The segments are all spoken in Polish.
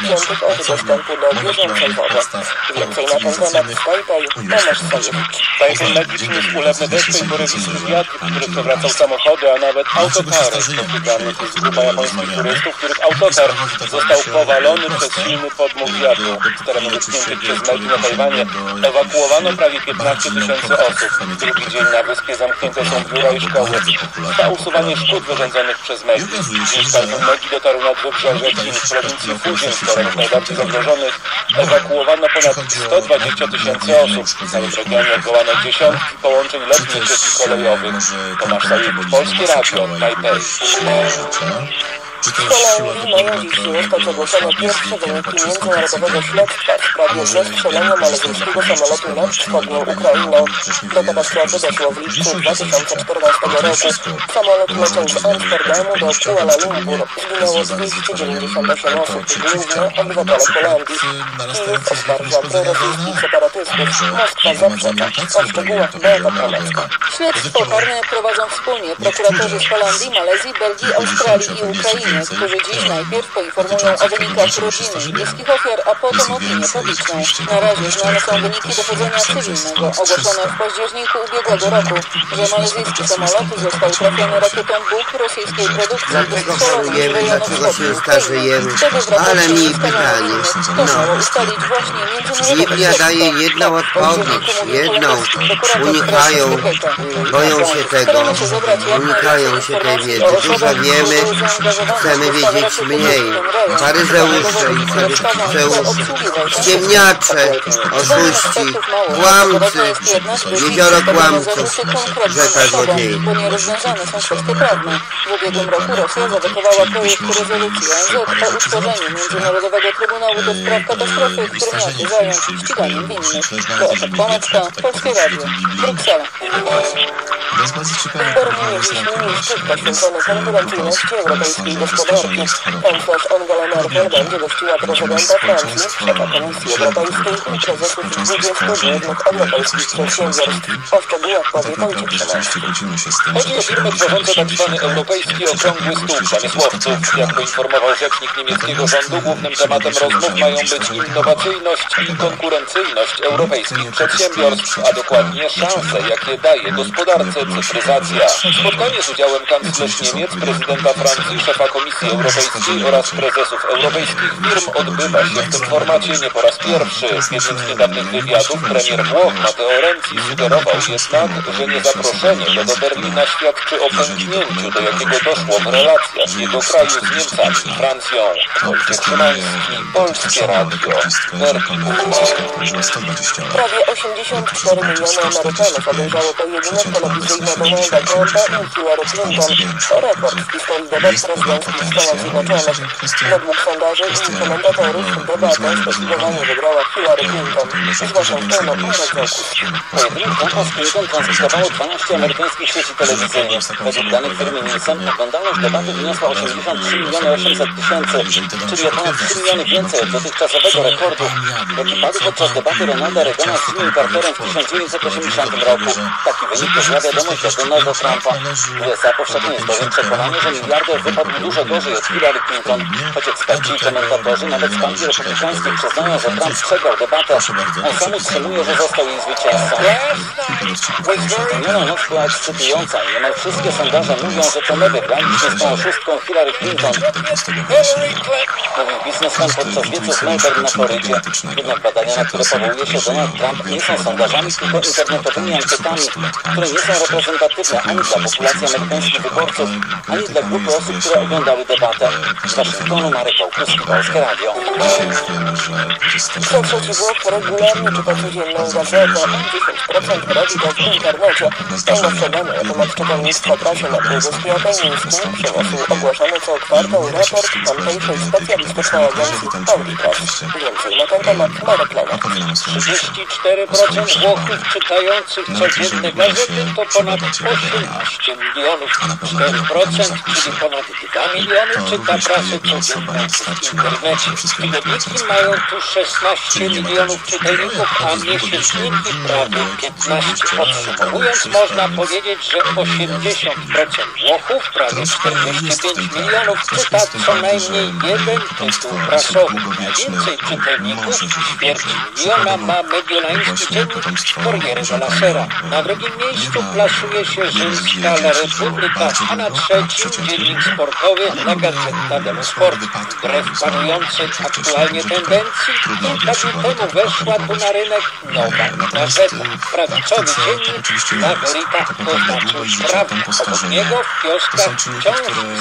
odciętych od dostępu do bieżącej wody. Więcej na ten temat z Tajpej Tomasz Sajewicz. Tajpej magiczny jest ulewny deszcze i porywisty wiatr, który przewracał samochody, a nawet autokary. Spotykamy tu z grupa japońskich turystów, których autokar został powalony przez silny podmuch wiatru. Z terenu dotkniętych przez Megi na Tajwanie ewakuowano prawie 15 tysięcy osób. Drugi dzień na wyspie zamknięte są biura i szkoły. Trwa usuwanie szkód wyrządzonych przez Megi. Dziś tyfun Megi dotarł nad wybrzeże Chin w prowincji Fujian, z terenów najbardziej zagrożonych. Ewakuowano ponad 120 tysięcy osób. W całym regionie odwołano dziesiątki połączeń lotniczych i kolejowych. Tomasz Sajewicz, Polskie Radio, Tajpej. W mają dziś zostać ogłoszone pierwsze wyniki międzynarodowego śledztwa w sprawie zestrzelenia malezyjskiego samolotu nad wschodnią Ukrainą. Do katastrofy doszło w lipcu 2014 roku. Samolot leciał z Amsterdamu do Kuala Lumpur. Zginęło 298 osób, głównie obywatele Holandii. Kijów oskarża prorosyjskich separatystów. Moskwa zaprzecza. O szczegółach Beata Promecka. Śledztwo karne prowadzą wspólnie prokuratorzy z Holandii, Malezji, Belgii, Australii i Ukrainy którzy dziś najpierw poinformują o wynikach rodziny bliskich ofiar, a potem opinię publiczną. Na razie znane są wyniki dochodzenia cywilnego, ogłoszone w październiku ubiegłego roku, że malezyjski samolot został trafiony rakietą Buk rosyjskiej produkcji Dlatego chorujemy, dlaczego się starzejemy. Ale mi pytanie. No. Biblia daje jedną odpowiedź, jedną. Unikają, boją się tego, unikają się tej wiedzy. Dużo wiemy, w chcemy wiedzieć mniej. w. Faryzeusze i sadyceusze, ściemniacze, oszuści, kłamcy, jezioro kłamców, rzeka złodziei. Bo nierozwiązane są kwestie prawne. W ubiegłym roku Rosja zablokowała projekt rezolucji ONZ o utworzeniu Międzynarodowego Trybunału do spraw katastrofy, który miał się zająć ściganiem winnych. Beata Kłamecka, Polskie Radio, Bruksela. W Berlinie dziś szczyt poświęcony konkurencyjności europejskiej gospodarki. Kanclerz Angela Merkel będzie gościła prezydenta Francji, szefa Komisji Europejskiej i prezesów 21 europejskich przedsiębiorstw. O szczegółach powie Wojciech Szymański. Chodzi o firmy tworzące zwany europejski okrągły stół przemysłowców. Jak poinformował rzecznik niemieckiego rządu, głównym tematem rozmów mają być innowacyjność i konkurencyjność europejskich przedsiębiorstw, a dokładnie szanse, jakie daje gospodarce cyfryzacja. Spotkanie z udziałem kanclerz Niemiec, prezydenta Francji, szefa Komisji Europejskiej oraz prezesów europejskich firm odbywa się w tym formacie nie po raz pierwszy. W jednym z niedawnych wywiadów premier Włoch Matteo Renzi sugerował jednak, że niezaproszenie go do Berlina świadczy o pęknięciu, do jakiego doszło w relacjach jego kraju z Niemcami i Francją. Wojciech Szymański, Polskie Radio, Berlin. Prawie 84 miliony Amerykanów obejrzało pojedynek telewizyjny Donalda Trumpa i Hillary Clinton. To rekord w historii debat prezydenckich w Zjednoczonych. Według sondaży i komentatorów debatę zdecydowanie wygrała Hillary Clinton. Z Waszyngtonu Marek Wokus. Pojedynek Trumpa z Clinton transmitowało 12 amerykańskich sieci telewizyjnych. Według danych firmy Nielsen oglądalność debaty wyniosła 83 miliony 800 tysięcy, czyli o ponad 3 miliony więcej od dotychczasowego rekordu, jaki padł podczas debaty Ronalda Reagana z Jimmy Carterem w 1980 roku. Taki wynik pozwala wiadomość od Donalda Trumpa. W USA powszechne jest bowiem przekonanie, że miliarder wypadł dużo gorzej od Hillary Clinton, choć eksperci i komentatorzy nawet z partii republikańskiej przyznają, że Trump przegrał debatę, on sam utrzymuje, że został jej zwycięzcą. Minioną noc była ekscytująca i niemal wszystkie sondaże mówią, że to my wygraliśmy z tą oszustką Hillary Clinton. Mówił biznesmen podczas wiecu w Melbourne na Florydzie. Jednak badania, na które powołuje się Donald Trump, nie są sondażami, tylko internetowymi ankietami, które nie są reprezentatywne ani dla populacji amerykańskich wyborców, ani dla grupy osób, które oglądały debatę. Z Waszyngtonu Marek Bałkuski, Polskie Radio. Co trzeci Włoch regularnie czyta codzienną gazetę. 10% robi to w internecie. Najnowsze dane na temat czytelnictwa prasy na Półwyspie Apenińskim przyniósł ogłoszony co kwartał raport tamtejszej specjalistycznej agencji Auditors. Więcej na ten temat Marek Lenart. 34% Włochów czytających codzienne gazety to ponad 18 milionów. 4%, czyli ponad 2 miliony czyta prasę codzienną w internecie. Mają tu 16 milionów czytelników, a miesięczniki prawie 15. Podsumowując, można powiedzieć, że 80% Włochów, prawie 45 milionów, czyta co najmniej jeden tytuł prasowy. Najwięcej czytelników, ćwierć miliona, ma mediolański dziennik Corriere della Sera. Na drugim miejscu plasuje się rzymska La Repubblica, a na trzecim dziennik sportowy La Gazzetta dello Sport. Wbrew panującej aktualnie tendencji, kilka dni temu weszła tu na rynek nowa gazeta. Prawicowy dziennik to znaczy prawda. Obok niego w kioskach wciąż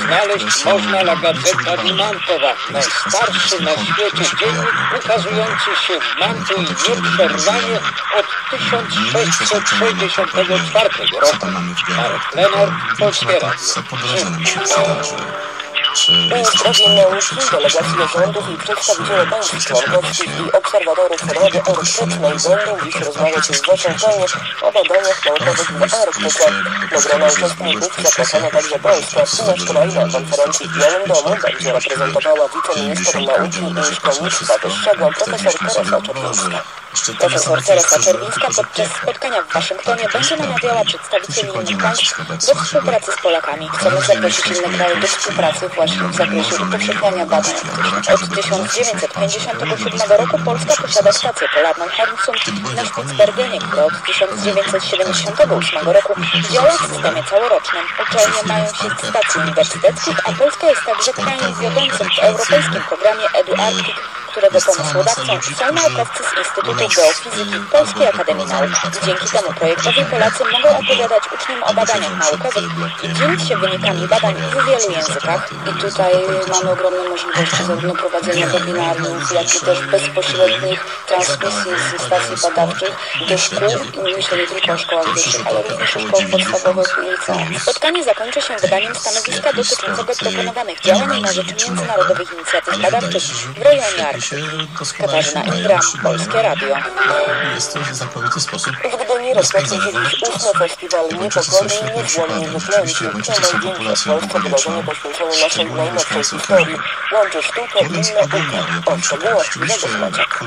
znaleźć można La Gazzetta di Mantova, najstarszy na świecie dziennik ukazujący się w Mantui nieprzerwanie od 1664 roku. Marek Lenart, Polskie Radio. Ministrowie nauki, delegacje rządów i przedstawiciele państw członkowskich i obserwatorów Rady Arktycznej będą dziś rozmawiać w Waszyngtonie o badaniach naukowych w Arktyce. Do grona uczestników zaproszona także Polska. Nasz kraj na konferencji w Białym Domu będzie reprezentowała wiceminister nauki i szkolnictwa wyższego profesor Teresa Czerwińska. Profesor Teresa Czerwińska podczas spotkania w Waszyngtonie będzie namawiała przedstawicieli innych państw do współpracy z Polakami. Chcemy zaprosić inne kraje do współpracy właśnie w zakresie upowszechniania badań. Od 1957 roku Polska posiada stację polarną Hornsum na Spitsbergenie, która od 1978 roku działa w systemie całorocznym. Uczelnie mają sieć stacji uniwersyteckich, a Polska jest także krajem wiodącym w europejskim programie EduArctic, którego pomysłodawcą są naukowcy z Instytutu Geofizyki Polskiej Akademii Nauk. Dzięki temu projektowi Polacy mogą opowiadać uczniom o badaniach naukowych i dzielić się wynikami badań w wielu językach. I tutaj mamy ogromne możliwości zarówno prowadzenia webinariów, jak i też bezpośrednich transmisji z stacji badawczych do szkół. Myślę nie tylko o szkołach wyższych, ale również o szkołach podstawowych i liceum. Spotkanie zakończy się wydaniem stanowiska dotyczącego proponowanych działań na rzecz międzynarodowych inicjatyw badawczych w rejonie Arktyki. Katarzyna Indra, Polskie Radio. Jest to znakomity sposób. W Gdyni rozpocznie się dziś ósmy festiwal i Wyklęci. To największe w Polsce wydarzenie poświęcone naszej najnowszej historii. Łączy sztukę i naukę. O szczegółach Grzegorz.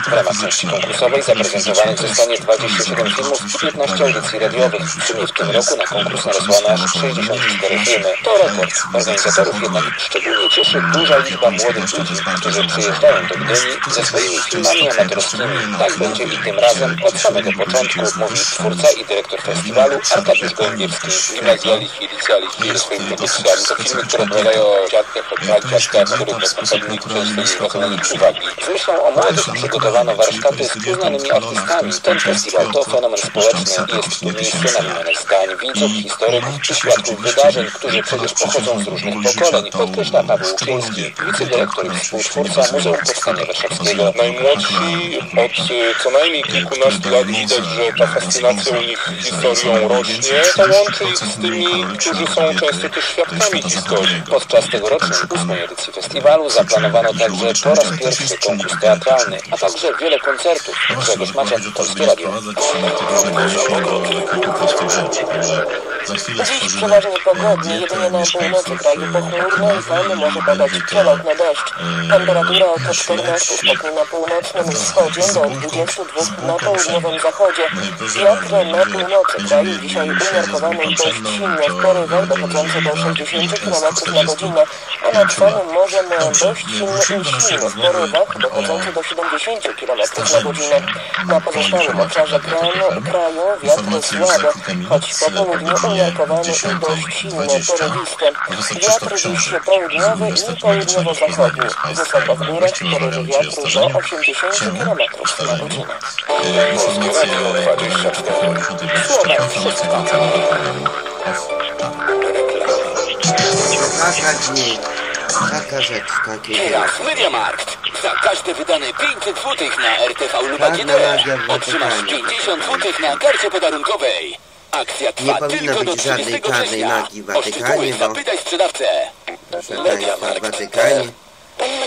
W ramach części konkursowej zaprezentowanych zostanie 27 filmów i 15 audycji radiowych. W sumie w tym roku na konkurs narosło aż 64 filmy. To rekord. Organizatorów jednak szczególnie cieszy duża liczba młodych ludzi, którzy przyjeżdżają do Gdyni ze swoimi filmami amatorskimi. Tak będzie i tym razem od samego początku, mówi twórca i dyrektor festiwalu Arkadiusz Gołębiewski. Gimnazjaliści i licealiści ze swoimi produkcjami to filmy, które opowiadają o dziadkach, o dziadkach, których następowali przez swoich własnych uwagi. Z myślą o młodych przygotowano warsztaty z uznanymi artystami. Ten festiwal to fenomen społeczny i jest tu miejsce na wymianę zdań, widzów, historyków czy świadków wydarzeń, którzy przecież pochodzą z różnych pokoleń, podkreśla Paweł Łuczyński, wicedyrektor i współtwórca Muzeum Powstania Warszawskiego. Najmłodsi od y, co najmniej kilkunastu lat widać, że ta fascynacja u nich historią rośnie. To łączy ich z tymi, którzy są często też świadkami historii. Podczas tegorocznej ósmej edycji festiwalu zaplanowano także po raz pierwszy konkurs teatralny, a także wiele koncertów. Grzegorz Maciak, Polskie Radio. Dziś przeważnie pogodnie, jedynie na północy kraju pochmurno i fajny może padać przelotny deszcz. Temperatura od 14 stopni na północnym wschodzie do 22 na południowym zachodzie. Wiatr na północy kraju dzisiaj umiarkowany i dość silny w porywach dochodzący do 60 km na godzinę, a nad samym morzem dość silny i silny w porywach dochodzący do 70 km na godzinę. Na pozostałym obszarze kraju, kraju wiatr słaby, choć po południu umiarkowany i dość silny, porywisty. Wiatr dziś południowy i południowo-zachodni. Wysoko w górach porywy wiatru do 80 km na godzinę. Radio 24. Słowa wszystko. Taka dni, taka rzecz, takie Teraz Mediamarkt. Za każde wydane 500 zł na RTV lub AGD magia w otrzymasz Watykanie. 50 zł na karcie podarunkowej. Akcja trwa powinno tylko do być żadnej 30 czarnej magii w Watykanie, bo- zapytaj sprzedawcę. Proszę Państwa, w Watykanie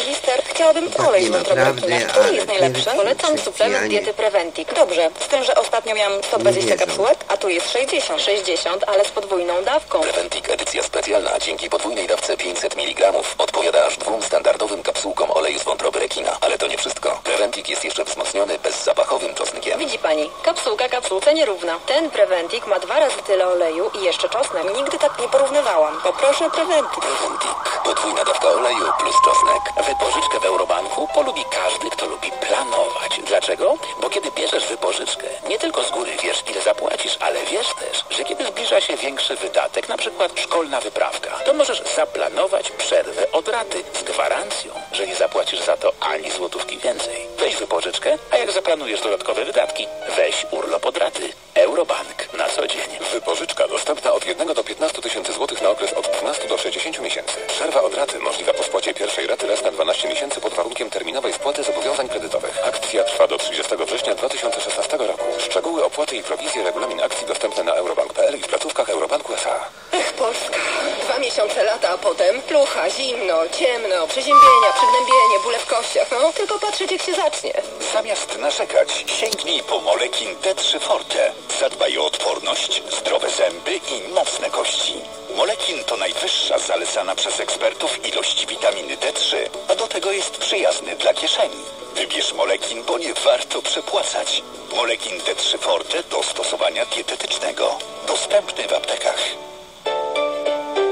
Magister, chciałabym olej wątrobrekina. naprawdę, Który jest najlepszy? Polecam suplement diety Preventic. Dobrze, z tym, że ostatnio miałam 120 Nie wiedzą. kapsułek, a tu jest 60. 60, ale z podwójną dawką. Preventic edycja specjalna dzięki podwójnej dawce 500 mg odpowiada aż dwóm standardowym kapsułkom oleju z wątroby rekina. Ale to nie wszystko. Preventic jest jeszcze wzmocniony bezzapachowym czosnkiem. Widzi pani, kapsułka kapsułce nierówna. Ten Preventic ma dwa razy tyle oleju i jeszcze czosnek. Nigdy tak nie porównywałam. Poproszę Preventic. Preventic. Podwójna dawka oleju plus czosnek. Wypożyczkę w Eurobanku polubi każdy, kto lubi planować. Dlaczego? Bo kiedy bierzesz wypożyczkę, nie tylko z góry wiesz, ile zapłacisz, ale wiesz też, że kiedy zbliża się większy wydatek, na przykład szkolna wyprawka, to możesz zaplanować przerwę od raty z gwarancją, że nie zapłacisz za to ani złotówki więcej. Weź wypożyczkę, a jak zaplanujesz dodatkowe wydatki, weź urlop od raty. Eurobank na co dzień. Wypożyczka dostępna od 1 do 15 tysięcy złotych na okres od 12 do 60 miesięcy. Przerwa od raty możliwa po spłacie pierwszej raty raz na 12 miesięcy pod warunkiem terminowej spłaty zobowiązań kredytowych. Akcja trwa do 30 września 2016 roku. Szczegóły opłaty i prowizje regulamin akcji dostępne na eurobank.pl i w placówkach Eurobanku S.A. Ech, Polska. Dwa miesiące lata, a potem plucha, zimno, ciemno, przeziębienia, przygnębienie, bóle w kościach. No, tylko patrzeć jak się zacznie. Zamiast narzekać, sięgnij po Molekin D3 Forte. Zadbaj o odporność, zdrowe zęby i mocne kości. Molekin to najwyższa zalecana przez ekspertów ilość witaminy D3, a do tego jest przyjazny dla kieszeni. Wybierz Molekin, bo nie warto przepłacać. Molekin D3 Forte do stosowania dietetycznego. Dostępny w aptekach.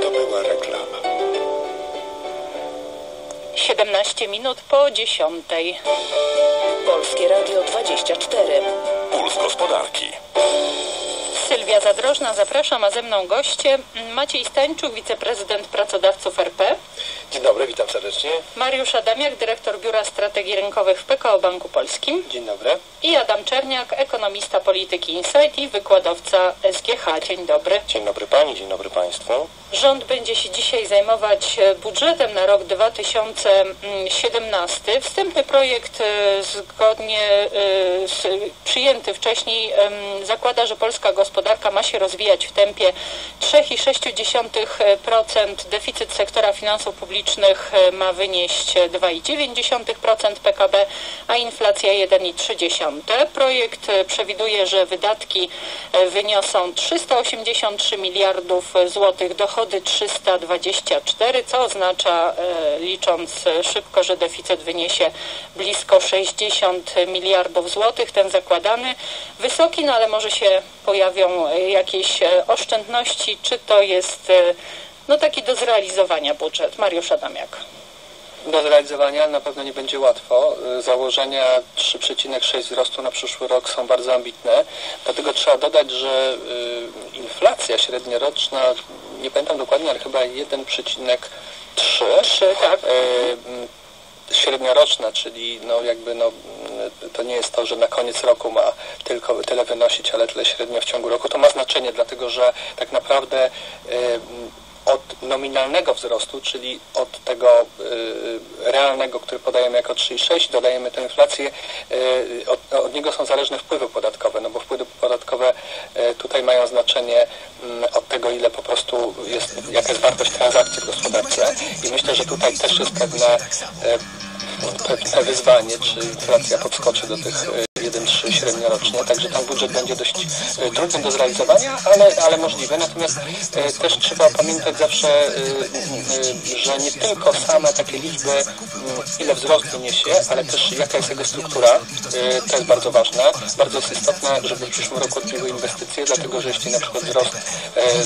To była reklama. 17 minut po 10. Polskie Radio 24. Puls gospodarki. Sylwia Zadrożna, zapraszam, a ze mną goście Maciej Stańczuk, wiceprezydent pracodawców RP, Dzień dobry, witam serdecznie. Mariusz Adamiak, dyrektor Biura Strategii Rynkowych w PKO Banku Polskim Dzień dobry. i Adam Czerniak, ekonomista polityki Insight i wykładowca SGH. Dzień dobry. Dzień dobry Pani, dzień dobry Państwu. Rząd będzie się dzisiaj zajmować e, budżetem na rok 2017. Wstępny projekt e, zgodnie e, z, przyjęty wcześniej zakłada, że polska gospodarka ma się rozwijać w tempie 3,6%. Deficyt sektora finansów publicznych e, ma wynieść 2,9% PKB, a inflacja 1,3%. Projekt e, przewiduje, że wydatki e, wyniosą 383 miliardów złotych, dochody 324, co oznacza, licząc szybko, że deficyt wyniesie blisko 60 miliardów złotych, ten zakładany. Wysoki, no ale może się pojawią jakieś oszczędności, czy to jest no taki do zrealizowania budżet. Mariusz Adamiak. Do zrealizowania na pewno nie będzie łatwo. Y, Założenia 3,6 wzrostu na przyszły rok są bardzo ambitne. Dlatego trzeba dodać, że y, inflacja średnioroczna, nie pamiętam dokładnie, ale chyba 1,3 Trzy, tak. M, średnioroczna, czyli no jakby no, to nie jest to, że na koniec roku ma tylko tyle wynosić, ale tyle średnio w ciągu roku. To ma znaczenie, dlatego że tak naprawdę m, od nominalnego wzrostu, czyli od tego e, realnego, który podajemy jako 3,6, dodajemy tę inflację, e, od, od niego są zależne wpływy podatkowe, no bo wpływy podatkowe e, tutaj mają znaczenie mm, od tego, ile po prostu jest, jaka jest wartość transakcji w gospodarce. I myślę, że tutaj też jest pewne, pewne wyzwanie, czy inflacja podskoczy do tych 1,3 średniorocznie, także ten budżet będzie dość e, trudny do zrealizowania, ale, ale możliwe. Natomiast e, też trzeba pamiętać zawsze, e, że nie tylko same takie liczby, m, ile wzrostu niesie, ale też jaka jest jego struktura. To jest bardzo ważne. Bardzo jest istotne, żeby w przyszłym roku odbiły inwestycje, dlatego że jeśli na przykład wzrost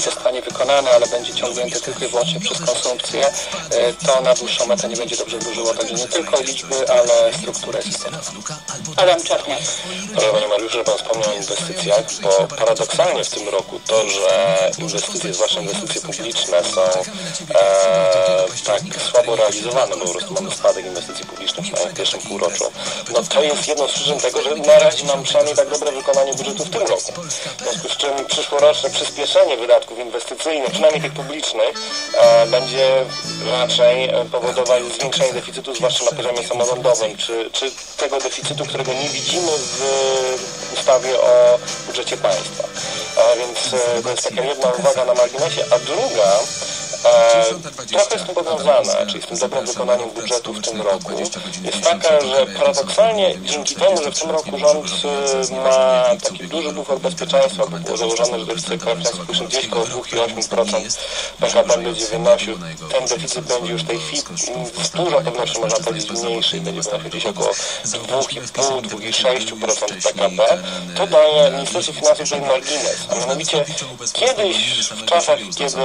zostanie wykonany, ale będzie ciągnięty tylko i wyłącznie przez konsumpcję, to na dłuższą metę nie będzie dobrze wróżyło. Także nie tylko liczby, ale struktura jest istotna. Adam Czarniak. Panie Mariuszu, że Pan wspomniał o inwestycjach, bo paradoksalnie w tym roku to, że inwestycje, zwłaszcza inwestycje publiczne są e, tak słabo realizowane, bo po prostu mamy spadek inwestycji publicznych przynajmniej w pierwszym półroczu, no to jest jedną z przyczyn tego, że na razie mam przynajmniej tak dobre wykonanie budżetu w tym roku. W związku z czym przyszłoroczne przyspieszenie wydatków inwestycyjnych, przynajmniej tych publicznych, e, będzie raczej powodować zwiększenie deficytu, zwłaszcza na poziomie samorządowym, czy, czy tego deficytu, którego nie widzimy w ustawie o budżecie państwa. A więc e, to jest taka jedna uwaga na marginesie, a druga trochę jest to powiązane, czyli z tym dobrym wykonaniem budżetu w tym roku, jest taka, że paradoksalnie dzięki temu, że w tym roku rząd e, ma taki duży bufor bezpieczeństwa, bo było założone, że deficyt publiczny gdzieś koło 2,8% PKB będzie wynosił, ten deficyt będzie już w tej chwili z dużą pewnością można powiedzieć mniejszy, będzie wynosił gdzieś około 2,5-2,6% PKB, to daje Ministerstwu Finansów ten margines, a mianowicie kiedyś w czasach, kiedy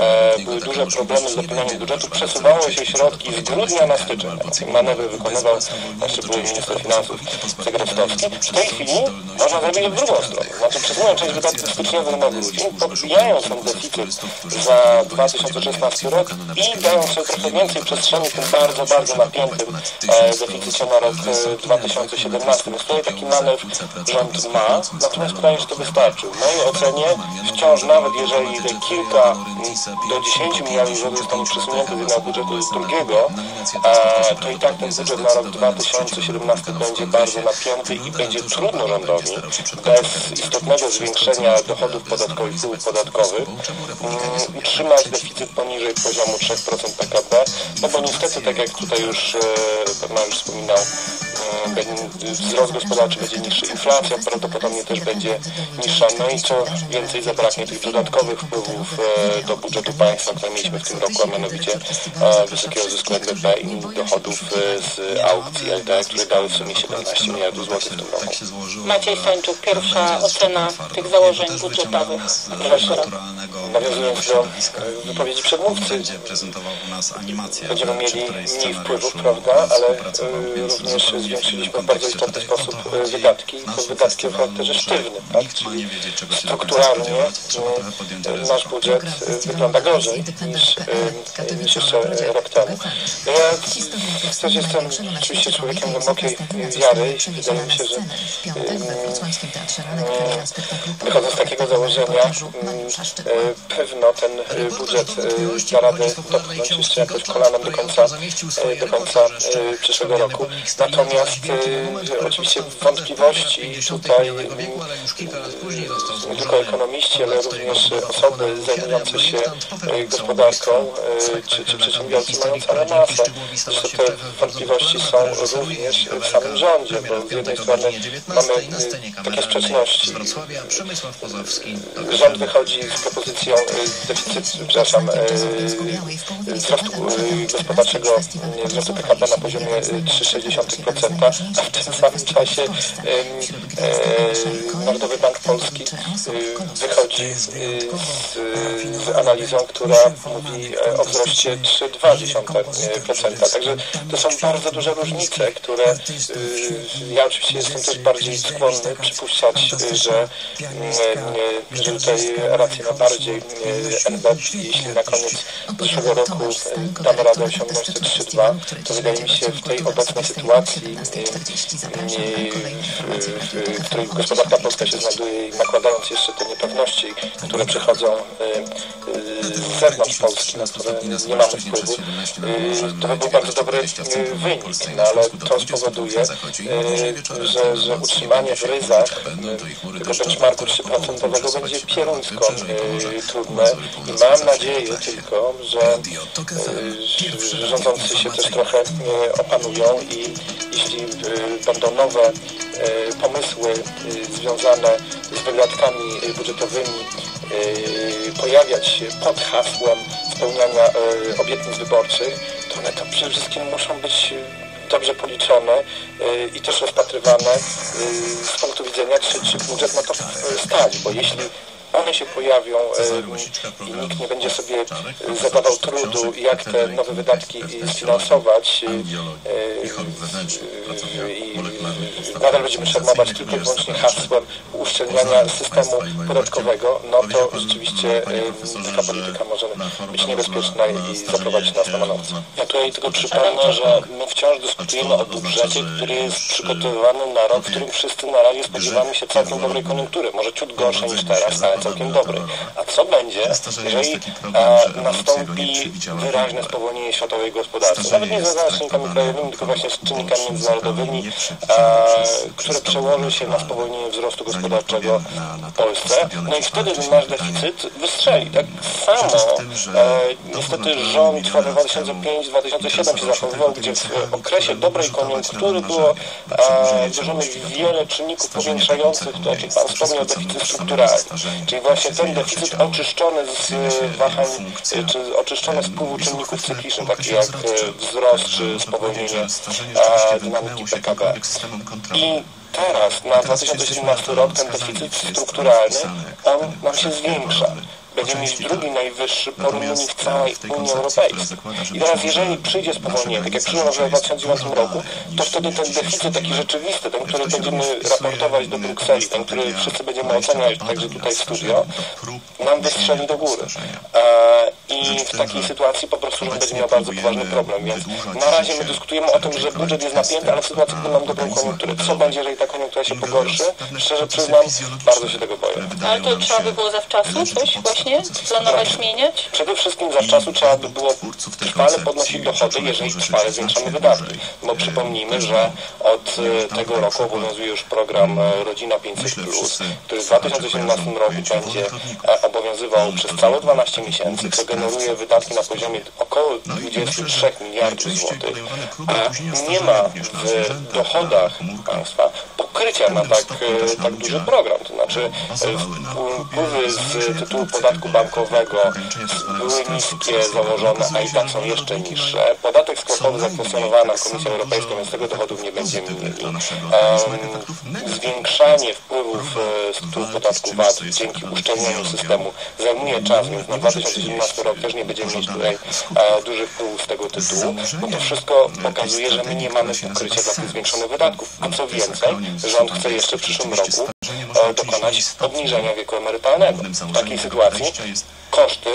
e, były duże problemy z dopinaniem budżetu, przesuwało się środki z grudnia na styczeń. Manewry wykonywał jeszcze były minister finansów Cegrestowski. W tej chwili można zrobić w drugą stronę. Znaczy przesuwają część wydatków styczniowych na grudzień, podbijają ten deficyt za 2016 rok i dają sobie trochę więcej przestrzeni tym bardzo, bardzo napiętym e, deficycie na rok e, 2017. Więc tutaj taki manewr rząd ma, natomiast się, że to wystarczy. W mojej ocenie wciąż nawet jeżeli kilka m, do 10 miliardów złotych zostanie przesunięte z jednego budżetu do drugiego, e, to i tak ten budżet na rok 2017 będzie bardzo napięty i będzie trudno rządowi bez istotnego zwiększenia dochodów podatkowych wpływów podatkowych. mm, utrzymać deficyt poniżej poziomu 3% PKB, no bo niestety, tak jak tutaj już e, pan Mariusz wspominał, e, wzrost gospodarczy będzie niższy, inflacja prawdopodobnie też będzie niższa, no i co więcej zabraknie tych dodatkowych wpływów e, do budżetu państwa, które mieliśmy w tym roku, a mianowicie e, wysokiego zysku NBP i dochodów e, z aukcji LD, które dały w sumie 17 miliardów złotych w tym roku. Maciej Stańczuk, pierwsza ocena tych założeń budżetowych rok. Nawiązując do wypowiedzi przedmówcy, będziemy mieli mniej wpływów, prawda, ale e, również zwiększyliśmy w bardzo istotny sposób wydatki, to wydatki o charakterze sztywnym, tak, czyli strukturalnie nasz budżet wygląda gorzej e, niż jeszcze rok temu. No Ja też jestem oczywiście człowiekiem głębokiej wiary i wydaje mi się, że e, wychodzę z takiego założenia, mm, e, pewno ten e, budżet e, da radę dotknąć jeszcze jakoś kolanem do końca, e, do końca e, przyszłego roku. Natomiast e, oczywiście wątpliwości tutaj mm, nie tylko ekonomiści, ale również osoby zajmujące się e, gospodarką e, czy, czy przedsiębiorcy mają całą masę, te wątpliwości są również w samym rządzie, bo z jednej strony mamy e, takie sprzeczności. Rząd wychodzi z propozycją e, deficytu, przepraszam, e, wzrostu e, gospodarczego, e, wzrostu PKB na poziomie e, 3,6%, a w tym samym czasie e, Narodowy Bank Polski e, wychodzi e, z, z analizą, która mówi o wzroście 3,2%. Także to są bardzo duże różnice, które e, ja oczywiście jestem też bardziej skłonny przypuszczać, że, e, że tutaj rację ma bardziej NBP, jeśli na koniec przyszłego roku damy radę osiągnąć te 3,2, to wydaje mi się w tej obecnej sytuacji, w- której gospodarka polska się znajduje i nakładając jeszcze te niepewności, które przychodzą z zewnątrz Polski, na które nie mamy wpływu, to by był bardzo dobry wynik, no ale to spowoduje, e, że, że utrzymanie w ryzach tego benchmarku 3% będzie pieruńsko e, trudne. I mam nadzieję tylko, że że rządzący się też trochę opanują i jeśli będą nowe pomysły związane z wydatkami budżetowymi pojawiać się pod hasłem spełniania e, obietnic wyborczych, to one to przede wszystkim muszą być e, dobrze policzone i też rozpatrywane z punktu widzenia, czy, czy budżet na to stać, bo jeśli one się pojawią e, i nikt nie będzie sobie e, zadawał trudu, jak te nowe wydatki e, sfinansować e, e, i nadal będziemy szermować tylko i wyłącznie hasłem uszczelniania systemu podatkowego, no to rzeczywiście e, taka polityka może być niebezpieczna i zaprowadzić nas na manowce. Ja tutaj tylko przypomnę, że my wciąż dyskutujemy o budżecie, który jest przygotowywany na rok, w którym wszyscy na razie spodziewamy się całkiem dobrej koniunktury. Może ciut gorszej niż teraz, ale całkiem dobry. A co będzie, jeżeli e, nastąpi wyraźne spowolnienie światowej gospodarki? Nawet nie związane z czynnikami krajowymi, tylko właśnie z czynnikami międzynarodowymi, e, które przełoży się na spowolnienie wzrostu gospodarczego w Polsce. No i wtedy nasz deficyt wystrzeli. Tak samo e, niestety rząd w latach 2005-2007 się zachowywał, gdzie w okresie dobrej koniunktury było wdrożonych wiele czynników powiększających to, o czym Pan wspomniał, deficyt strukturalny. Czyli właśnie ten deficyt oczyszczony z wahań, e, czy oczyszczony z wpływu czynników cyklicznych, takich jak e, wzrost czy spowolnienie e, dynamiki PKB. I teraz na 2017 rok ten deficyt strukturalny, on nam się zwiększa będziemy mieć drugi najwyższy po Rumunii w całej Unii Europejskiej. I teraz jeżeli przyjdzie spowolnienie, tak jak przyszło w 2009 roku, to wtedy ten deficyt taki rzeczywisty, ten, który będziemy raportować do Brukseli, ten, który wszyscy będziemy oceniać, także tutaj w studio, nam wystrzeli do góry. E, I w takiej sytuacji po prostu rząd będzie miał bardzo poważny problem, więc na razie my dyskutujemy o tym, że budżet jest napięty, ale w sytuacji, gdy mam dobrą koniunkturę. Co będzie, jeżeli ta koniunktura się pogorszy? Szczerze przyznam, bardzo się tego boję. Ale to trzeba by było zawczasu coś właśnie planować, zmieniać? Przede wszystkim zawczasu trzeba by było trwale podnosić dochody, jeżeli trwale zwiększamy wydatki. Bo przypomnijmy, że od e, tego roku obowiązuje już program e, Rodzina 500+, który w 2017 roku będzie e, obowiązywał przez całe 12 miesięcy, co generuje wydatki na poziomie około 23 miliardów złotych. A nie ma w dochodach państwa pokrycia na tak, tak duży program. To znaczy wpływy z tytułu podatku bankowego były niskie, założone, a i tak są jeszcze niższe. Podatek sklepowy zakwestionowała Komisja Europejska, więc tego dochodów nie będziemy mieli. Um, zwiększanie wpływów z tytułu podatku VAT dzięki uszczelnieniu systemu zajmuje czas, więc na 2017 rok też nie będziemy mieć tutaj e, dużych wpływów z tego tytułu, bo to wszystko pokazuje, że my nie mamy pokrycia dla tych zwiększonych wydatków. A co więcej, rząd chce jeszcze w przyszłym roku e, dokonać obniżenia wieku emerytalnego. W takiej sytuacji koszty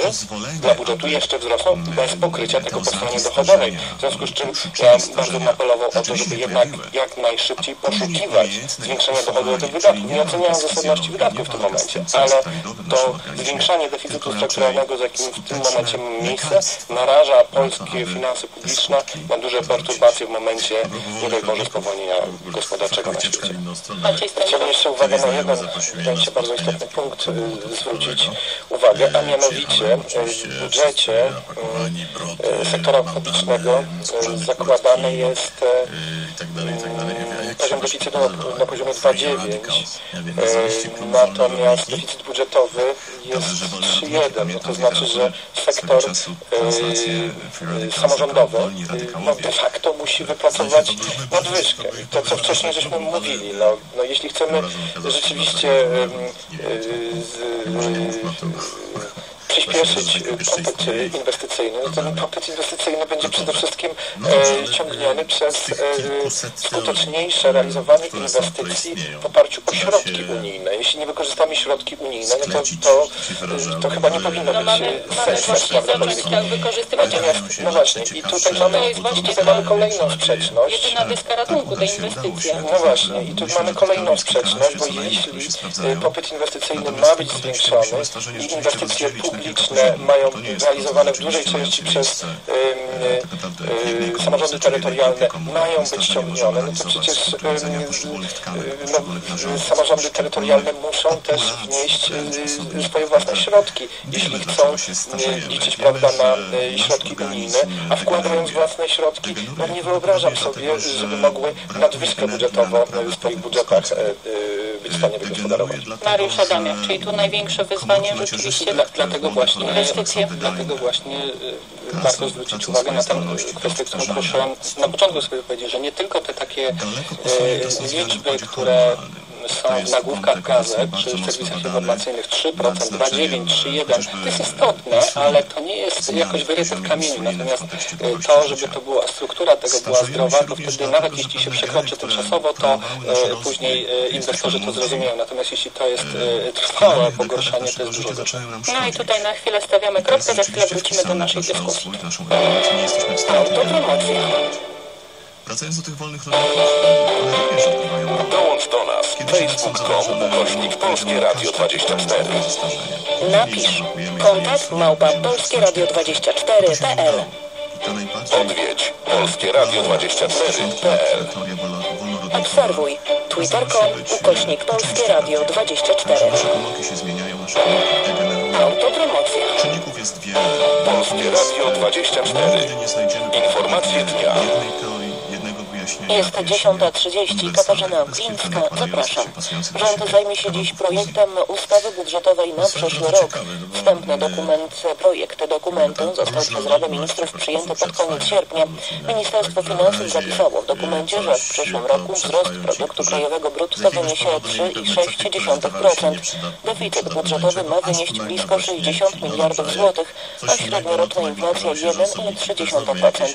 dla budżetu jeszcze wzrosną bez pokrycia tego po stronie dochodowej. W związku z czym ja bardzo bym apelował o to, żeby jednak jak najszybciej poszukiwać zwiększenia dochodu tych wydatków. Nie oceniają zasadności wydatków w tym momencie, ale to zwiększanie deficytu strukturalnego, z jakim w tym momencie mamy miejsce, naraża polskie finanse publiczne na duże perturbacje w momencie, nie daj Boże, spowolnienia gospodarczego na świecie. Chciałbym jeszcze uwagę na jeden, wydaje mi się, bardzo istotny punkt y, zwrócić uwagę, a mianowicie w budżecie y, sektora publicznego y, zakładany jest poziom deficytu na, poziomie 2,9 natomiast deficyt budżetowy jest 3,1 no to znaczy, że sektor samorządowy no, de facto musi wypracować nadwyżkę. I to, co wcześniej żeśmy mówili, no, no jeśli chcemy rzeczywiście przyspieszyć popyt inwestycyjny, no to ten popyt inwestycyjny będzie przede wszystkim e, ciągniony przez e, skuteczniejsze realizowanie inwestycji w oparciu o środki unijne. Jeśli nie wykorzystamy środki unijne, no to, to, to chyba nie powinno no być jak wykorzystywać Natomiast, no właśnie, i tutaj mamy, tutaj mamy kolejną sprzeczność. Jedyna deska ratunku, te inwestycje. No właśnie, i tu mamy kolejną sprzeczność, bo jeśli popyt inwestycyjny ma być zwiększony i inwestycje publiczne mają realizowane w dużej części przez y, y, samorządy terytorialne mają być ciągnione, no to przecież no, samorządy terytorialne muszą też wnieść swoje własne środki, jeśli chcą liczyć prawda, na środki unijne, a wkładając własne środki, no nie wyobrażam sobie, żeby mogły nadwyżkę budżetową w swoich budżetach być w stanie wygospodarować. Mariusz Adamiak, czyli tu największe wyzwanie rzeczywiście dla, dlatego właśnie, inwestycje. Dlatego właśnie warto zwrócić uwagę na tę kwestię, którą poruszyłam na początku swojej wypowiedzi, że nie tylko te takie e, liczby, które są w nagłówkach gazet czy w serwisach informacyjnych 3%, 2,9, 3,1. To jest istotne, ale to nie jest jakoś wyryte w kamieniu. Natomiast to, żeby to była struktura tego była zdrowa, to wtedy nawet jeśli się przekroczy tymczasowo, to e, później e, inwestorzy to zrozumieją. Natomiast jeśli to jest trwałe pogorszanie, to jest dużo gorzej. No i tutaj na chwilę stawiamy kropkę, za chwilę wrócimy do naszej dyskusji. Autopromocja. Wracając do tych wolnych rolników, one również odgrywają rolę. Dołącz do nas. Facebook.com ukośnik Polskie Radio 24. od starzenia. Napisz kontakt małpa polskieradio24.pl To najbardziej Odwiedź polskieradio24.pl teoria wolno- wolnorodnika. Obserwuj twitter.com ukośnik Polskie Radio 24. Nasze pomyłki się zmieniają, nasze pomyłki degenerują. Autopromocja. Czynników jest wiele. Polskie Radio 24. Nigdy nie znajdziemy Informacje dnia. Jest 10.30. Katarzyna Glińska. Zapraszam. Rząd zajmie się dziś projektem ustawy budżetowej na przyszły rok. Wstępny dokument, projekt dokumentu został przez Radę Ministrów przyjęty pod koniec sierpnia. Ministerstwo Finansów zapisało w dokumencie, że w przyszłym roku wzrost produktu krajowego brutto wyniesie 3,6%. Deficyt budżetowy ma wynieść blisko 60 miliardów złotych, a średnioroczna inflacja 1,3%.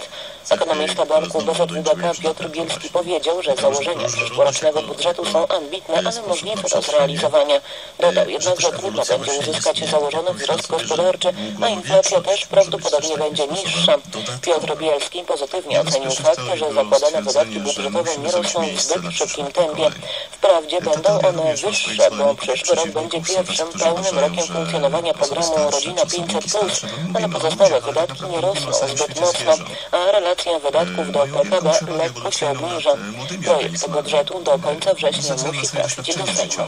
Ekonomista Banku BZWDK Piotr Bielski powiedział, że założenia przyszłorocznego budżetu są ambitne, ale możliwe do zrealizowania. Dodał jednak, że trudno będzie uzyskać założony wzrost gospodarczy, a inflacja też prawdopodobnie będzie niższa. Piotr Bielski pozytywnie ocenił fakt, że zakładane wydatki budżetowe nie rosną w zbyt szybkim tempie. Wprawdzie będą one wyższe, bo przyszły rok będzie pierwszym pełnym rokiem funkcjonowania programu Rodzina 500+, ale pozostałe wydatki nie rosną zbyt mocno, a relacja wydatków do PKB lekko się obniża. Projekt budżetu do końca września musi trafić do Sejmu.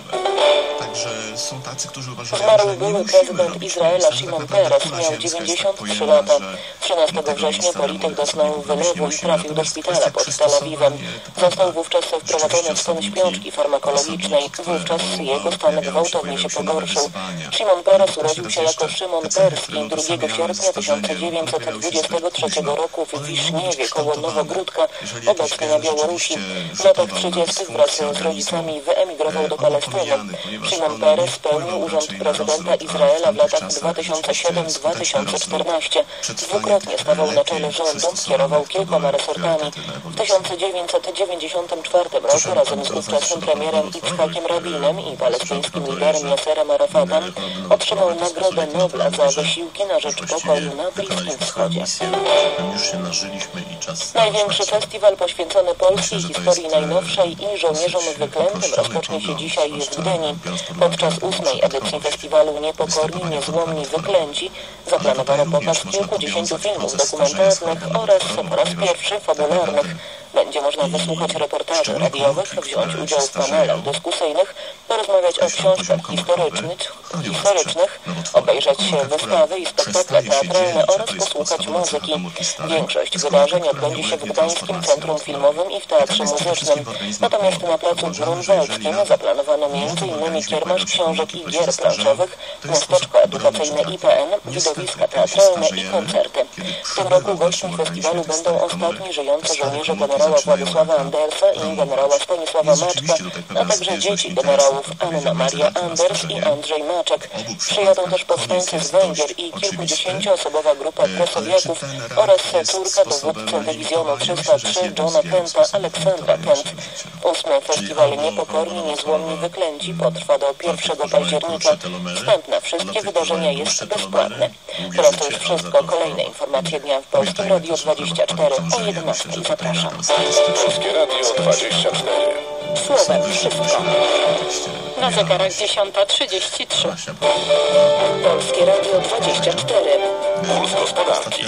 Także są tacy, którzy uważają, Zmarł że nie były prezydent Izraela Shimon tylko Peres, miał ziemską 93 światło, lata. że 13 dlatego września polityk doznał wylewu i trafił do szpitala pod Tel Awiwem. Został wówczas wprowadzony w stan śpiączki farmakologicznej. Wówczas jego pojawiały stan się, gwałtownie się pogorszył. Szymon Peres urodził się jako Szymon Perski które 2 utożsamiają sierpnia starzenie, pojawiały się zbyt 1923 późno. roku w Wiszniewie koło. Nowogródka, na Białorusi. W latach rzutował na 30 wraz z rodzicami wyemigrował do e, Palestyny. pomijany, ponieważ Szymon on Peres pełnił urząd prezydenta Izraela w latach czasach rzeczywiście skuteczny 2007-2014. Przetrwanie Dwukrotnie stawał na czele rządu, kierował do kilkoma resortami. W 1994 roku razem z ówczesnym premierem Itzhakiem Rabinem i palestyńskim liderem Yasserem Arafatem otrzymał Nagrodę Nobla za wysiłki na rzecz pokoju na Bliskim Wschodzie. Największy festiwal poświęcony że to historii e, najnowszej i żołnierzom wyklętym rozpocznie się dzisiaj w Gdyni. Podczas ósmej edycji festiwalu Niepokorni, Niezłomni, Wyklęci zaplanowano pokaz kilkudziesięciu filmów starzenia oraz po raz pierwszy fabularnych. Będzie można wysłuchać reportaży radiowych, wziąć udział w panelach dyskusyjnych, porozmawiać o książkach historycznych, historycznych obejrzeć wystawy i spektakle teatralne oraz posłuchać muzyki. Większość wydarzeń odbędzie się w Gdańskim Centrum. Filmowym i w Teatrze Muzycznym. Natomiast na placu Grunwaldzkim zaplanowano m.in. kiermasz książek i gier planszowych, miasteczko edukacyjne IPN, tak. Widowiska teatralne i koncerty. W tym roku gośćmi festiwalu będą ostatni żyjący żołnierze komórki generała Władysława Andersa i generała Stanisława Maczka, a także dzieci generałów Anna Maria Anders i. Andrzej Maczek. Przyjadą też powstańcy z Węgier i kilkudziesięcioosobowa grupa rak oraz dowódcy na dywizjonu limitowanie? Myślę, że 303 jest jednym z Johna sposobów Aleksandra życia. Ósmy festiwal Niepokorni, Niezłomni, Wyklęci potrwa do 1 października. Wstęp na wszystkie wydarzenia jest bezpłatny. Teraz to już wszystko. Kolejne informacje dnia w Polskim Radio 24 o 11. Zapraszam. Polskie Radio 24. Słowem wszystko. Na zegarach 10.33. Polskie Radio 24. Puls gospodarki.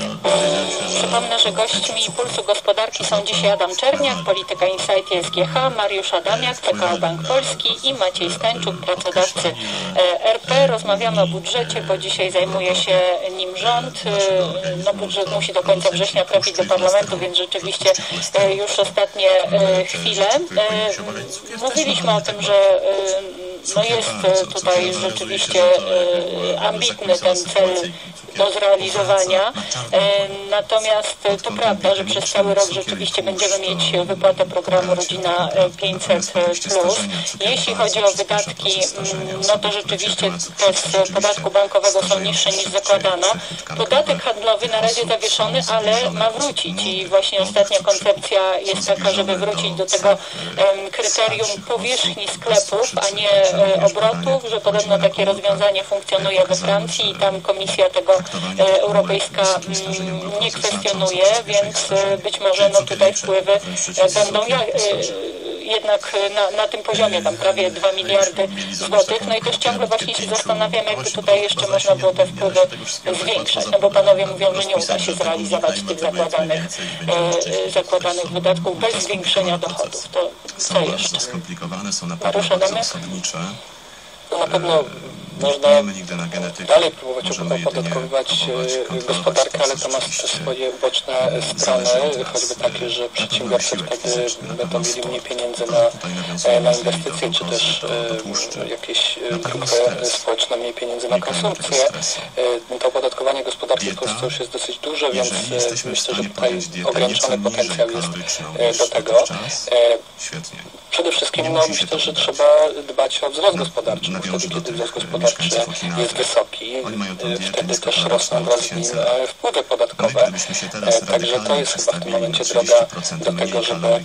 Przypomnę, że gośćmi Pulsu Gospodarki są dzisiaj Adam Czerniak, Polityka Insight SGH, Mariusz Adamiak, PKO Bank Polski i Maciej Stańczuk, pracodawcy e, RP. Rozmawiamy o budżecie, bo dzisiaj zajmuje się nim rząd. E, No, budżet musi do końca września trafić do parlamentu, więc rzeczywiście e, już ostatnie e, chwile. E, Mówiliśmy o tym, że e, no jest tutaj rzeczywiście ambitny ten cel do zrealizowania. E, Natomiast e, to prawda, że przez cały rok rzeczywiście będziemy mieć wypłatę programu Rodzina e, 500 plus. Jeśli chodzi o wydatki, mm, no to rzeczywiście te z podatku bankowego są niższe niż zakładano. Podatek handlowy na razie zawieszony, ale ma wrócić i właśnie ostatnia koncepcja jest taka, żeby wrócić do tego kryterium powierzchni sklepów, a nie e, obrotów, że podobno takie rozwiązanie funkcjonuje we Francji i tam komisja tego e, europejska mm, nie kwestionuje, więc e, być może no tutaj wpływy e, będą e, jednak na, na tym poziomie, tam prawie 2 miliardy złotych. No i też ciągle właśnie się zastanawiam, jakby tutaj jeszcze można było te wpływy zwiększać, no bo panowie mówią, że nie uda się zrealizować tych zakładanych, e, e, zakładanych wydatków bez zwiększenia dochodów. To co jeszcze? skomplikowane, są naprawdę Proszę, bardzo No na pewno można dalej próbować próbować e, gospodarkę, ale to ma też swoje boczne strony, choćby takie, że przedsiębiorcy wtedy będą mieli mniej pieniędzy na, e, na inwestycje, czy też e, jakieś grupy społeczne mniej pieniędzy na konsumpcję. E, To opodatkowanie gospodarki w Polsce już jest dosyć duże, więc myślę, że tutaj ograniczony potencjał jest do tego. Świetnie. Przede wszystkim no, myślę, że trzeba dbać o wzrost gospodarczy, bo wtedy, kiedy wzrost e, gospodarczy jest wysoki, e, wtedy też rosną wraz z nim 2000 e, wpływy podatkowe. E, Także to jest chyba w tym momencie droga na 30% do tego, żeby, mm,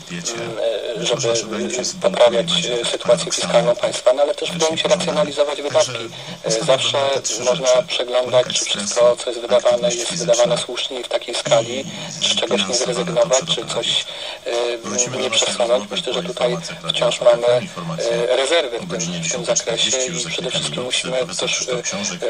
e, być żeby z poprawiać e, sytuację fiskalną państwa, no ale też wydaje mi się racjonalizować wydatki. E, Zawsze można przeglądać, czy wszystko, co jest wydawane, jest wydawane słusznie i w takiej skali, czy czegoś nie zrezygnować, czy co coś e, nie przesunąć. Myślę, że tutaj wciąż mamy Informacje e, rezerwy w tym, w tym 10:40 zakresie i przede wszystkim musimy też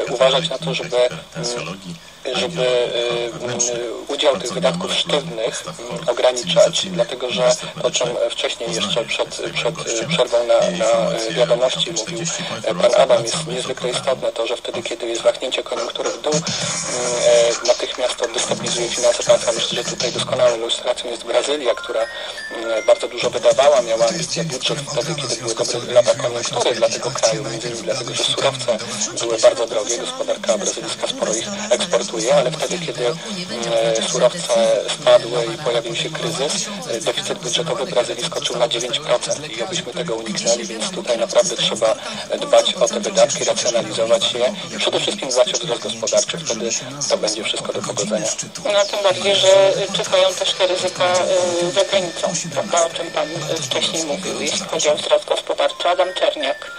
e, uważać na to, żeby pensjologii, żeby e, udział tych wydatków sztywnych podstaw m, chorób ograniczać, dlatego że o czym wcześniej jeszcze przed, przed przerwą na, na wiadomości mówił 40 e, pan Adam, jest niezwykle istotne to, że wtedy, kiedy jest wahnięcie koniunktury w dół, m, e, natychmiast to destabilizuje finanse państwa. Myślę, że tutaj doskonałą ilustracją jest Brazylia, która bardzo dużo wydawała, miała wtedy, kiedy były dobre lata koniunktury dla tego kraju, innymi dlatego, że surowce były bardzo drogie, gospodarka brazylijska sporo ich eksportuje, ale wtedy, kiedy e, surowce spadły i pojawił się kryzys, deficyt budżetowy Brazylii skoczył na 9% i obyśmy tego uniknęli, więc tutaj naprawdę trzeba dbać o te wydatki, racjonalizować je. i przede wszystkim dbać o wzrost gospodarczy, wtedy to będzie wszystko do pogodzenia. No tym bardziej, że czekają też te ryzyka za granicą, prawda, o czym Pan wcześniej mówił, jeśli chodzi o wzrost gospodarczy. Adam Czerniak.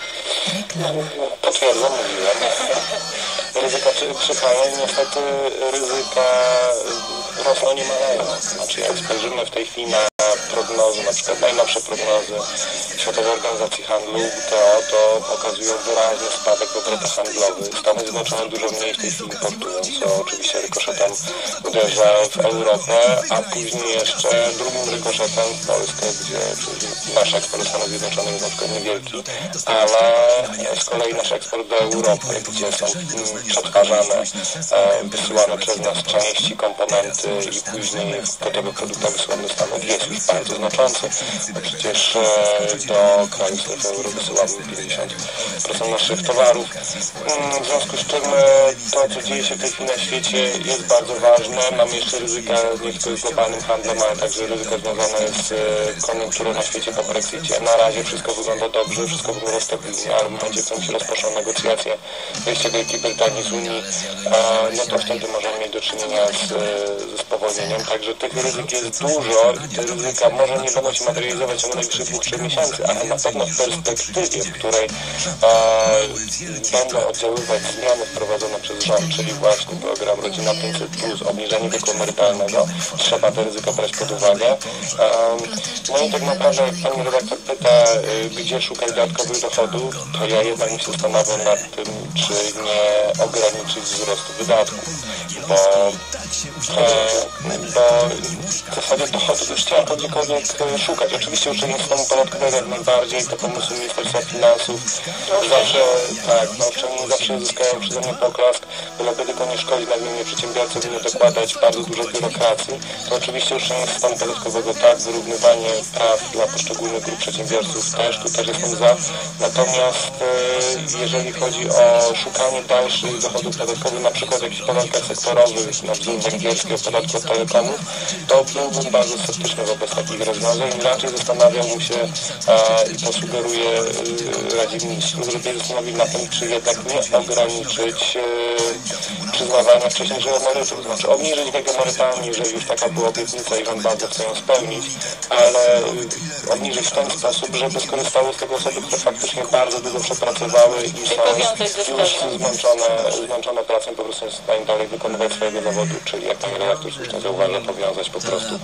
Potwierdzam, mówiłem. Ryzyka i niestety ryzyka rosną nie maleją. Znaczy jak spojrzymy w tej chwili na prognozy, na przykład najnowsze prognozy Światowej Organizacji Handlu WTO, to pokazują wyraźny spadek w handlowych. Stany Zjednoczone dużo mniej w tej chwili importują, co oczywiście rykoszetem uderza w Europę, a później jeszcze drugim rykoszetem w Polskę, gdzie nasz eksport do Stanów Zjednoczonych jest na przykład niewielki, ale z kolei nasz eksport do Europy, gdzie są przetwarzane, e, wysyłane przez nas części, komponenty i później w gotowych produktach wysyłane do Stanów jest już bardzo znaczący. Bo Przecież e, do kraju strefy euro wysyłamy 50% naszych towarów. Mm, W związku z czym e, to, co dzieje się w tej chwili na świecie jest bardzo ważne. Mamy jeszcze ryzyka nie tylko z globalnym handlem, ale także ryzyko związane z e, koniunkturą na świecie po Brexicie. Na razie wszystko wygląda dobrze, wszystko wygląda stabilnie, ale w momencie, w którym się rozpoczną negocjacje wyjście Wielkiej Brytanii z Unii, no to wtedy możemy mieć do czynienia z, ze spowolnieniem. Także tych ryzyk jest dużo i te ryzyka może nie będą się materializować w ciągu najbliższych dwóch, trzech miesięcy, ale na pewno w perspektywie, w której e, będą oddziaływać zmiany wprowadzone przez rząd, czyli właśnie program Rodzina 500+, obniżenie wieku emerytalnego, trzeba te ryzyka brać pod uwagę. E, no i tak naprawdę, jak pani redaktor pyta, e, gdzie szukać dodatkowych dochodów, to ja jednak się zastanawiam nad tym, czy nie ograniczyć wzrostu wydatków, bo, e, bo w zasadzie dochodów już chciałem to gdziekolwiek e, szukać. Oczywiście uczenie systemu podatkowego jak najbardziej, to pomysły Ministerstwa Finansów zawsze, tak, no uczeni zawsze zyskają przeze mnie poklask, byleby tylko nie szkodzić nadmiernie przedsiębiorców i nie dokładać bardzo dużo biurokracji, to oczywiście uczenie systemu podatkowego tak, wyrównywanie praw dla poszczególnych grup przedsiębiorców też, tu też jestem za. Natomiast e, jeżeli chodzi o szukanie dalszych dochodów podatkowych, na przykład jakichś podatkach sektorowych, na wzór węgierskiego podatku od telekomów, to byłbym bardzo sceptyczny wobec takich rozwiązań. Raczej zastanawiałbym się i posugeruję e, Radzie Ministrów, żeby zastanowić na tym, czy jednak nie ograniczyć e, przyznawania wcześniejszych emerytur. Znaczy obniżyć wiek emerytalny, jeżeli już taka była obietnica i rząd bardzo chce ją spełnić, ale e, obniżyć w ten sposób, żeby skorzystały z tego osoby, które faktycznie bardzo dużo przepracowały i są już zmęczone, zmęczone pracą i po prostu nie są w stanie dalej wykonywać swojego zawodu, czyli jak pan redaktor słusznie zauważa, powiązać po prostu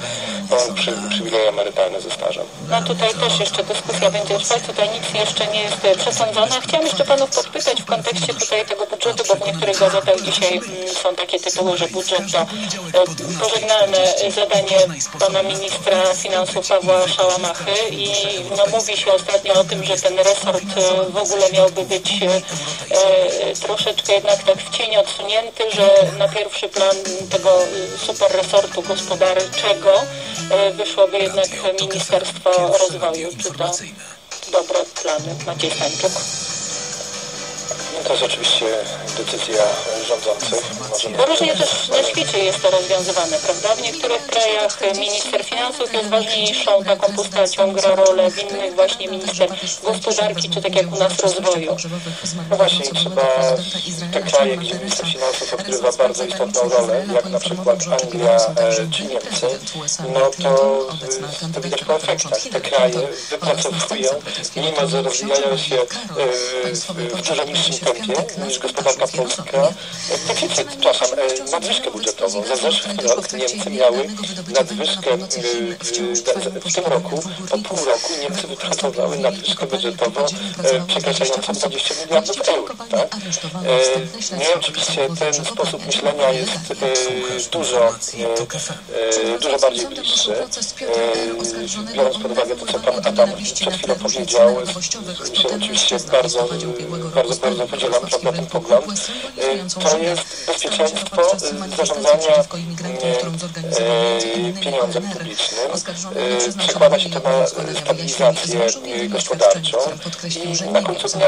pełen przy, przywilej emerytalny ze stażem. No tutaj też jeszcze dyskusja będzie trwać, tutaj nic jeszcze nie jest e, przesądzone. Chciałam jeszcze panów podpytać w kontekście tutaj tego budżetu, bo w niektórych gazetach dzisiaj mm, są takie tytuły, że budżet to e, pożegnane zadanie pana ministra finansów Pawła Szałamachy i no, mówi się ostatnio o tym, że ten resort e, w ogóle miałby być e, e, troszeczkę jednak tak w cień odsunięty, że na pierwszy plan tego e, super resortu gospodarczego e, wyszłoby jednak Ministerstwo Rozwoju. Czy to dobre plany? Maciej Stańczuk. No to jest oczywiście decyzja rządzących. Bo różnie też na świecie jest to rozwiązywane, prawda? W niektórych krajach minister finansów jest ważniejszą taką postacią, gra rolę, w innych właśnie minister gospodarki, czy tak jak u nas rozwoju. No właśnie, trzeba te kraje, gdzie minister finansów odgrywa bardzo istotną rolę, jak na przykład Anglia e, czy Niemcy, no to e, to widać po efektach. Te kraje wypracowują, mimo że rozwijają się e, w, w dużo niższym niż gospodarka polska, deficyt czasem e, nadwyżkę budżetową. Za zeszły rok Niemcy miały nadwyżkę, e, w tym roku, po pół roku Niemcy wypracowały nadwyżkę budżetową e, przekraczającą 20 miliardów euro. Tak? Nie, oczywiście ten sposób myślenia jest dużo, dużo bardziej bliższy. Biorąc pod uwagę to, co pan Adam przed chwilą powiedział, się oczywiście bardzo, bardzo, bardzo podzielam prawda, ten pogląd. E, To jest bezpieczeństwo e, zarządzania e, pieniądzem publicznym. Przekłada się to na stabilizację gospodarczą i na końcu dnia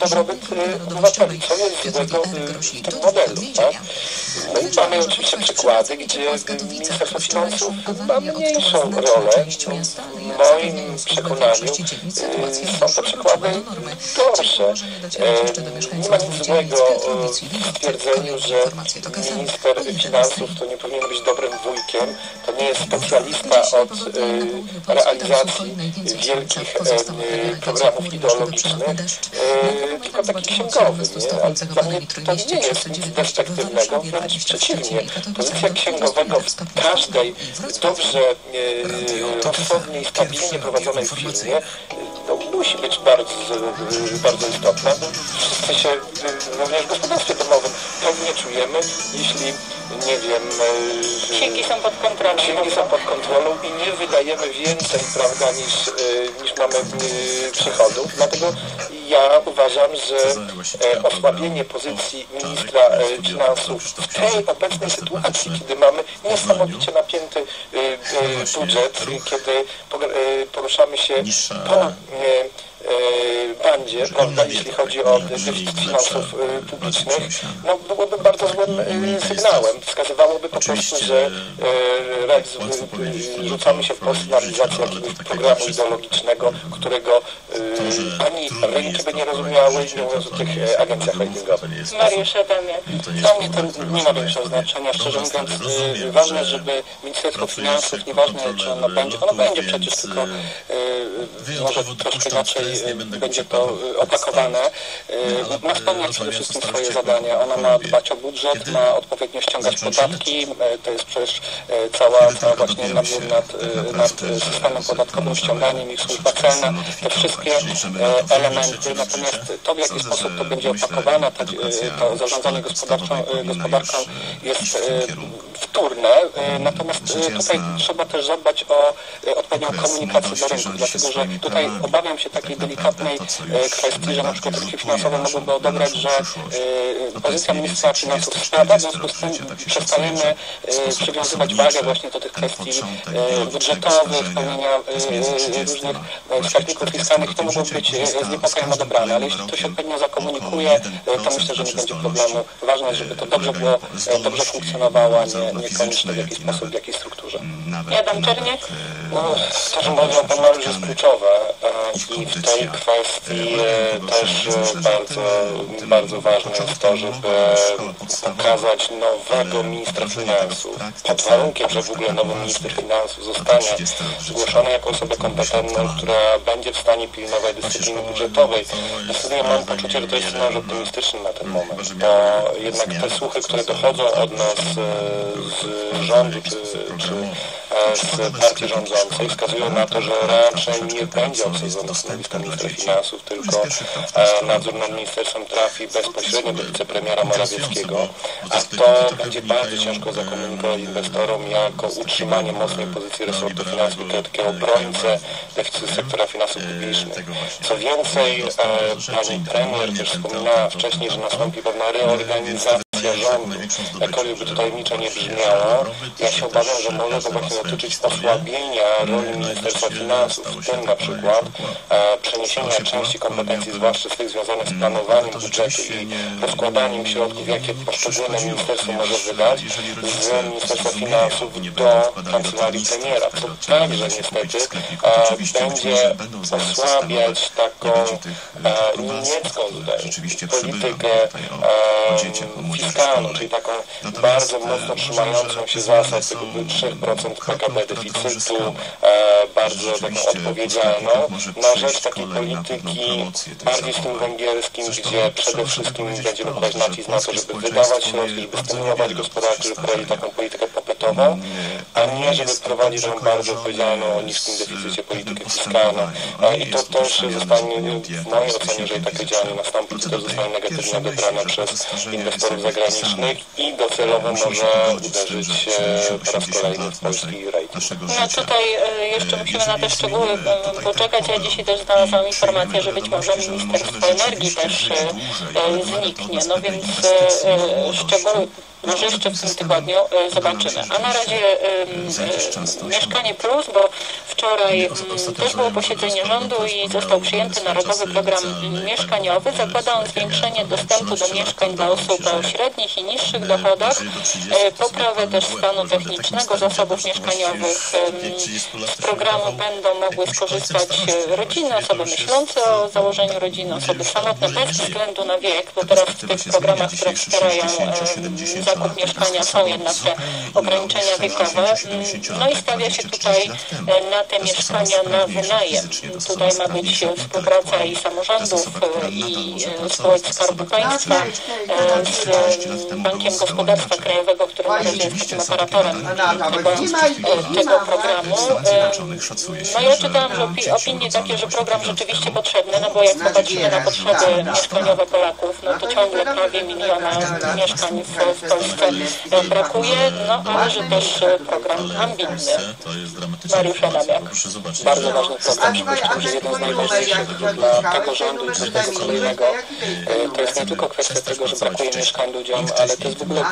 dobrobyt obywateli. Co jest złego w tym modelu, tak? No i mamy oczywiście przykłady, gdzie Ministerstwo Finansów ma mniejszą rolę. W moim przekonaniu są to przykłady gorsze. E, Nie ma nic złego e, w stwierdzeniu, że minister finansów to nie powinien być dobrym wujkiem, to nie jest specjalista od e, realizacji wielkich e, programów ideologicznych, e, tylko taki księgowy. Nie? A dla mnie to nie jest nic perspektywnego, wręcz przeciwnie. Pozycja księgowego w każdej dobrze, e, rozsądnie i stabilnie prowadzonej firmie no, musi być bardzo, e, bardzo istotna. Wszyscy się również w gospodarstwie domowym pewnie czujemy, jeśli, nie wiem, e, Księgi są pod kontrolą. Księgi są pod kontrolą i nie wydajemy więcej, prawda, niż, e, niż mamy przychodów. Dlatego ja uważam, że osłabienie pozycji ministra finansów w tej obecnej sytuacji, kiedy mamy niesamowicie napięty budżet, kiedy poruszamy się po bandzie, prawda, jeśli chodzi o deficyt finansów e, publicznych, no byłoby bardzo złym e, sygnałem. Wskazywałoby po prostu, że e, e, rzucamy się w personalizację jakiegoś programu ideologicznego, którego e, ani rynki by nie rozumiały, nie mówiąc o tych e, agencjach ratingowych. Mariusz Adamie. Dla mnie to nie ma większego znaczenia. Szczerze mówiąc, ważne, żeby Ministerstwo Finansów, nieważne czy ono będzie, ono będzie przecież tylko może troszkę inaczej będzie to opakowane, ma spełniać przede wszystkim swoje zadania. Ona ma dbać o budżet, ma odpowiednio ściągać podatki, y, to jest przecież y, cała, cała właśnie nadzór nad, nad systemem podatkowym, ściąganiem ich służba celna, te wszystkie e, elementy. Natomiast to, w jaki sposób to będzie opakowane, to, e, to zarządzanie e, gospodarką jest e, wtórne, e, natomiast e, tutaj trzeba też zadbać o e, odpowiednią komunikację do rynku, dlatego że tutaj obawiam się takiej delikatnej kwestii, że na przykład rynki finansowe mogłyby odebrać, że e, pozycja ministra finansów spada, w związku z tym przestajemy e, przywiązywać wagę właśnie do tych kwestii budżetowych, spełnienia różnych wskaźników fiskalnych, to mogło być z niepokojem odebrane, ale jeśli to się odpowiednio zakomunikuje, to myślę, że nie będzie problemu. Ważne jest, żeby to dobrze było, dobrze funkcjonowało, a nie, niekoniecznie w jakiś sposób, w jakiej strukturze. Adam Czerniak? No, to, że mówił Pan Mariusz jest kluczowe e, i w tej kwestii e, też e, bardzo, bardzo ważne jest to, żeby pokazać nowego ministra finansów. Pod warunkiem, że w ogóle nowy minister finansów zostanie zgłoszony jako osobę kompetentną, która będzie w stanie pilnować dyscypliny budżetowej. Ja mam poczucie, że to jest scenariusz optymistyczny na ten moment, bo jednak te słuchy, które dochodzą od nas e, z rządu czy, czy e, z partii rządzącej wskazują na to, że raczej nie będzie obsadzone stanowisko ministra finansów, tylko e, nadzór nad ministerstwem trafi bezpośrednio do wicepremiera Morawieckiego, a to będzie bardzo ciężko zakomunikować inwestorom jako utrzymanie mocnej pozycji resortu finansów, jako takiego obrońcę deficytu sektora finansów publicznych. Co więcej, e, pani premier też wspominała wcześniej, że nastąpi pewna reorganizacja rządu, jakkolwiek by to tajemniczo nie brzmiało, ja się obawiam, że może to właśnie dotyczyć osłabienia roli Ministerstwa Finansów, w tym na przykład e, przeniesienia części kompetencji, zwłaszcza z tych związanych z planowaniem budżetu i rozkładaniem środków, jakie poszczególne ministerstwo może wydać, z Ministerstwa Finansów do Kancelarii Premiera, co także niestety e, będzie osłabiać taką e, niemiecką tutaj politykę e, fiskalną, czyli taką bardzo mocno trzymającą się zasad tego 3% PKB deficytu, e, bardzo taką odpowiedzialną, na rzecz takiej polityki bardziej w stylu węgierskim, gdzie przede wszystkim będziemy kłaść nacisk na to, żeby wydawać środki, żeby stymulować gospodarkę, żeby prowadzić taką politykę popytową, a nie żeby prowadzić tą bardzo odpowiedzialną o niskim deficycie politykę fiskalną. E, I to też zostanie, w mojej ocenie, jeżeli takie działanie nastąpi, to też zostanie negatywnie odebrane przez inwestorów zagranicznych i docelowo może uderzyć e, po raz kolejny w polski rating. No tutaj e, jeszcze musimy na te szczegóły e, poczekać. Ja dzisiaj też znalazłam informację, że być może Ministerstwo Energii też e, e, zniknie. No więc e, e, szczegóły może jeszcze w tym tygodniu e, zobaczymy. A na razie e, e, Mieszkanie Plus, bo wczoraj też było posiedzenie rządu i został przyjęty Narodowy Program Mieszkaniowy. Zakłada on zwiększenie dostępu do mieszkań dla osób o średnich i niższych dochodach, e, poprawę też stanu technicznego zasobów mieszkaniowych. Z programu będą mogły skorzystać e, rodziny, osoby myślące o założeniu rodziny, osoby samotne bez względu na wiek, bo teraz w tych programach, które wspierają zakup mieszkania są jednak te ograniczenia wiekowe. Mm, No i stawia się tutaj e, na te mieszkania na wynajem. Tutaj ma być współpraca i samorządów, i spółek Skarbu Państwa z Bankiem Gospodarstwa Krajowego, który na razie jest takim operatorem tego, e, tego programu. E, No ja czytałam, że opi- opinie takie, że program rzeczywiście potrzebny, no bo jak popatrzymy na potrzeby mieszkaniowe Polaków, no to ciągle prawie miliona mieszkań w, w Polsce e, brakuje, no ale że też program ambitny. Mariusz Adamiak. Bardzo ważny program, myślę, że jeden z najważniejszych dla tego rządu i każdego kolejnego. To jest nie tylko kwestia tego, że brakuje mieszkań ludziom, ale to jest w ogóle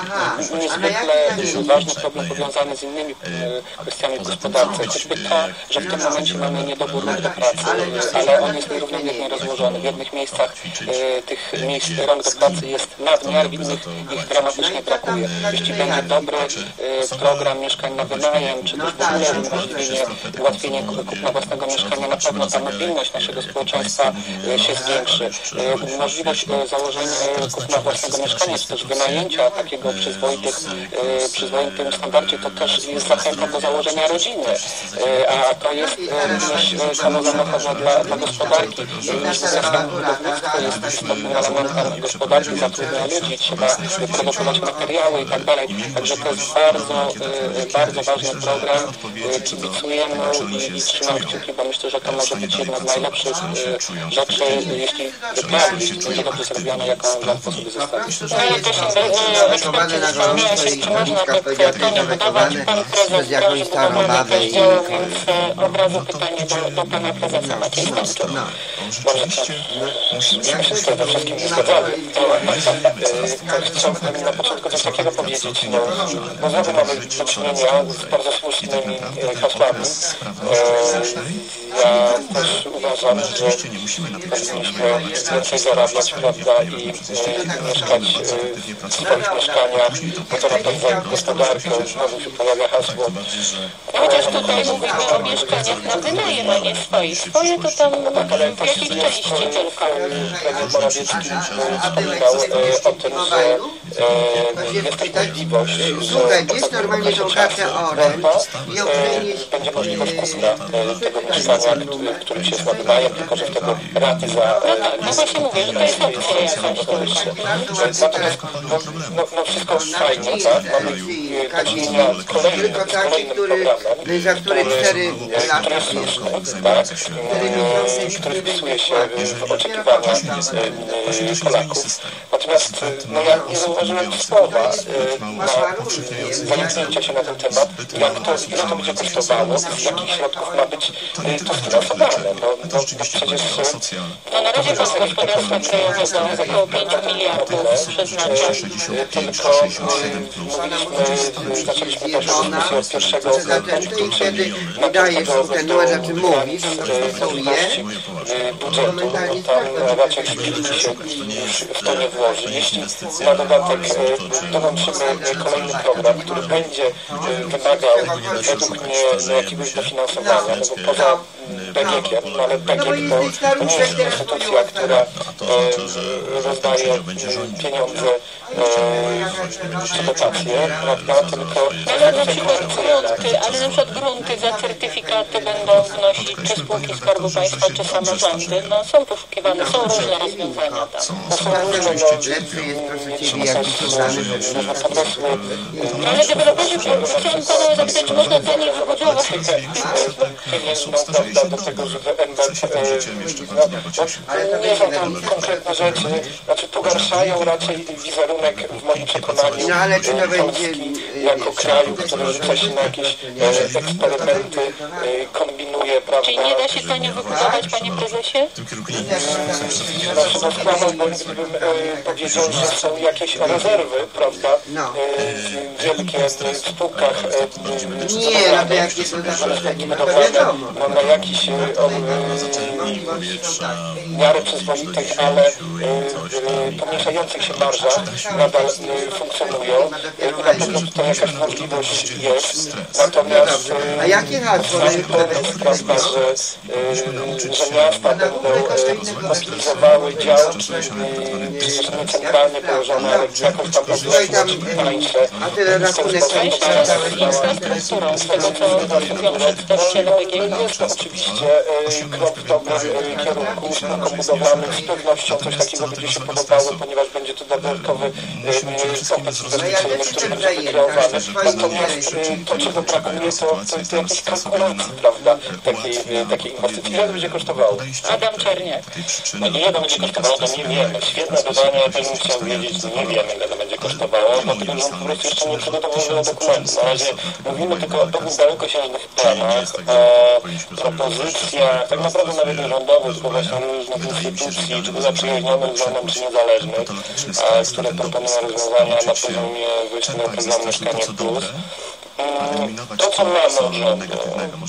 niezwykle ważny problem powiązany z innymi e, kwestiami w gospodarce. Choćby to, że w tym momencie mamy niedobór rąk do pracy, e, ale on jest nierównomiernie rozłożony. W jednych miejscach e, tych miejsc rąk do pracy jest nadmiar, w innych ich dramatycznie brakuje. Jeśli będzie dobry e, program mieszkań na wynajem, czy też w ogóle umożliwienie, ułatwienie kupna własnego mieszkania, na pewno ta mobilność naszego społeczeństwa e, się zwiększy. E, Możliwość e, założenia e, kupna własnego mieszkania, czy też wynajęcia takiego przyzwoitych, e, przyzwoitym standardzie, to też jest zachęta do założenia rodziny, E, a to jest e, również kawał zamochowa dla, dla gospodarki. Zresztą budownictwo jest istotnym elementem gospodarki, zatrudnia ludzi, trzeba produkować materiały i tak dalej. Także to jest bardzo, bardzo ważny program. Kibicujemy i, i trzymam kciuki, bo myślę, że to może być jedna z najlepszych rzeczy, jeśli jeśli będzie dobrze zrobione, jaką łatwo sobie zostawić. No e, Chowane na gorąco i wydawać. wychowane Pan przez jakąś starą bo babę i- e, od razu pytanie do, do pana prezesa Macieja Kończu. No. Rzeczywiście musimy Jak się przede wszystkim zgadzamy. Chciałbym na początku coś takiego powiedzieć. No, no znowu mamy do czynienia z bardzo słusznymi e, hasłami. E, Ja też uważam, że Oczywiście powinniśmy więcej zarabiać, prawda, i e, mieszkać e, w swoich mieszkaniach, bo to naprawdę gospodarkę, znowu się pojawia hasło. No Chociaż tutaj mówimy o mieszkaniach na wynajem, a nie swoich. Swoje to tam w jakiejś części tylko. Premier Morawiecki wspominał e, o tym, że e, jest też możliwość, Słuchaj, że bierz normalnie oręż i będzie możliwość kupna e, tego mieszkania, który- którym się jest tylko że wtedy raty za... e, No właśnie mówię, że to jest opcja jakaś. Natomiast no, no, no, no wszystko fajnie, tak? Mamy kolejny, kolejny, tylko taki, tak? który, za który 4 lata śmieszne, tak? Który wpisuje się w oczekiwania Polaków. Natomiast e, no, ja nie zauważyłem słowa e, na zająknięcia się na ten temat, jak to, ile to będzie kosztowało, jakich środków ma być e, to sfinansowane. No, no, przecież... No na razie to jest gospodarstwo krajowe zostało około 5 tak? miliardów przeznaczone 265, 67 plus, że za ten to i kiedy daje są te numer, o czym mówi, że to są w to nie włoży. Jeśli na dodatek dołączymy kolejny program, który będzie wymagał według mnie jakiegoś dofinansowania, no bo poza PGK, ale PGK to nie jest instytucja, która rozdaje pieniądze e, prawda, tylko Ale na przykład grunty, ale na przykład grunty za certyfikaty będą wnosić czy spółki Skarbu Państwa, czy samorządy. No są poszukiwane, są różne rozwiązania no. No ale deweloperzy, chciałem pana zapytać, czy można taniej wybudować? No, do tego, żeby NBP ale to nie są konkretne rzeczy, znaczy pogarszają raczej wizerunek w moim przekonaniu No, ale czy to będzie, Polski jako kraju, który rzuca się na jakieś e, eksperymenty, e, kombinuje, prawda? Czyli nie da się tanio wybudować, panie prezesie? Znaczy, no, skłamał, bo gdybym e, powiedział, że są jakieś rezerwy, prawda, No. e, wielkie w spółkach e, Nie, no to jak jest no no, na jakiś e, e, miarę przyzwoitych, ale e, e, pomniejszających się marżach nadal e, funkcjonują. E, Na pewno to jakaś możliwość jest. Natomiast e, A jakie prawda, że, e, że miasta będą e, e, nie centralnie położone, ale jakąś tam tańsze. A tyle rachunek infrastrukturą, z tego co mówią przedstawiciele BGK. jest to oczywiście e, krok w dobrym e, kierunku budowlanym. Z pewnością coś takiego będzie się podobało, ponieważ będzie to dodatkowy e, popyt inwestycyjny, który będzie wykreowany. Natomiast e, to, czego brakuje, to, to, to jakiejś kalkulacji, prawda, takiej, takiej inwestycji. Ile to będzie kosztowało? Adam Czerniak. No ile to będzie kosztowało, to nie wiemy. Świetne pytanie, ja bym chciał wiedzieć, nie wiemy ile to będzie kosztowało, dlatego że on po prostu jeszcze nie przygotował wiele dokumentów. Na razie mówimy tylko o pewnych dalekosiężnych planach, e, propozycja, tak naprawdę nawet nie rządowych, tylko właśnie różnych instytucji, czy zaprzyjaźnionych z rządem, czy niezależnych, które proponują rozwiązania na poziomie wyjściowego programu Mieszkanie Plus. To, co mamy od rządu,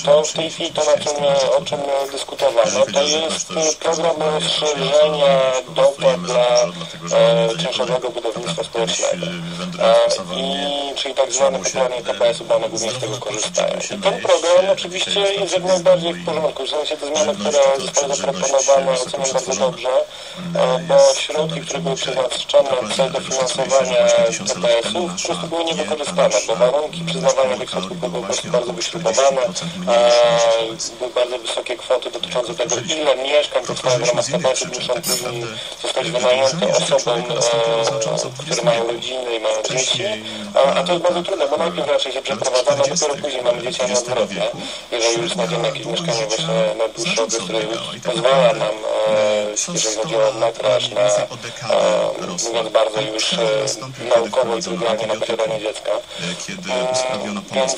to w tej chwili to, na czym, o czym dyskutowano, to jest e, program rozszerzenia dopłat dla e, czynszowego budownictwa społecznego. E, i, czyli tak zwany popularnie KPS-u, bo one głównie z tego korzystają. I ten program oczywiście jest jak najbardziej w porządku, w sensie te zmiany, które zostały zaproponowane oceniam bardzo dobrze, e, bo środki, które były przeznaczone w cel dofinansowania KPS-ów po prostu były niewykorzystane, bo warunki przyznawania wydatkowania tych środków były po prostu bardzo wyśrubowane. Były bardzo wysokie kwoty dotyczące tego, ile mieszkań powstaje w ramach tabasu, muszą później zostać wynajęte osobom, które mają rodziny i mają dzieci. A, to jest bardzo trudne, bo najpierw raczej się przeprowadzamy, dopiero później mamy dzieci, a nie odwrotnie. Jeżeli już znajdziemy jakieś mieszkanie właśnie na dłuższy okres, które pozwala nam, e, jeżeli chodzi o metraż, na, e, mówiąc bardzo już e, naukowo i trywialnie, na posiadanie dziecka. E, Więc e,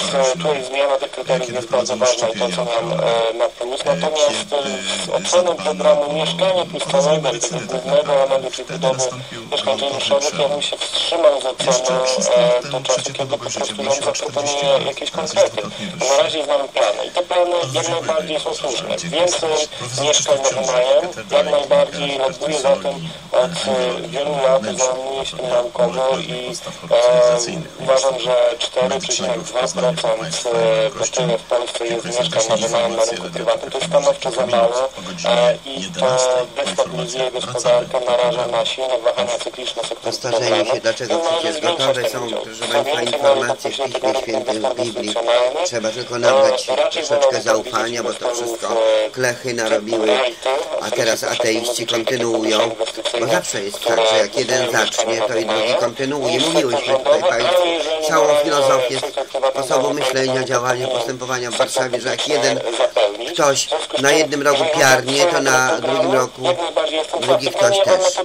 to, co nam e, na plus. Natomiast e, z oceną programu Mieszkanie Plus całego tego głównego czyli budowy mieszkań czynszowych, ja bym się wstrzymał z oceną e, do czasu, kiedy po prostu rząd zaproponuje jakieś konkrety. Na razie znamy plany i te plany jak najbardziej są słuszne. Więcej mieszkań na wynajem, jak najbardziej lobbuję za tym od e, wielu lat, zajmuję się tym naukowo i e, uważam, że 4,2% e, po tyle w Polsce jest mieszkań na wynajem na rynku prywatnym. To jest stanowczo za mało e, i to destabilizuje gospodarkę, naraża na silne wahania cykliczne sektora Starzenie się, dlaczego przecież gotowe są, proszę Państwa, informacje w Piśmie Świętym, w Biblii. Trzeba tylko nabrać troszeczkę zaufania, bo to wszystko klechy narobiły, a teraz ateiści kontynuują. Bo zawsze jest tak, że jak jeden zacznie, to i drugi kontynuuje. Mówiłyśmy tutaj Państwu całą filozofię sposobu myślenia, działania, postępowania w Warszawie, że jak jeden ktoś na jednym roku piarnie, to na drugim roku drugi ktoś też.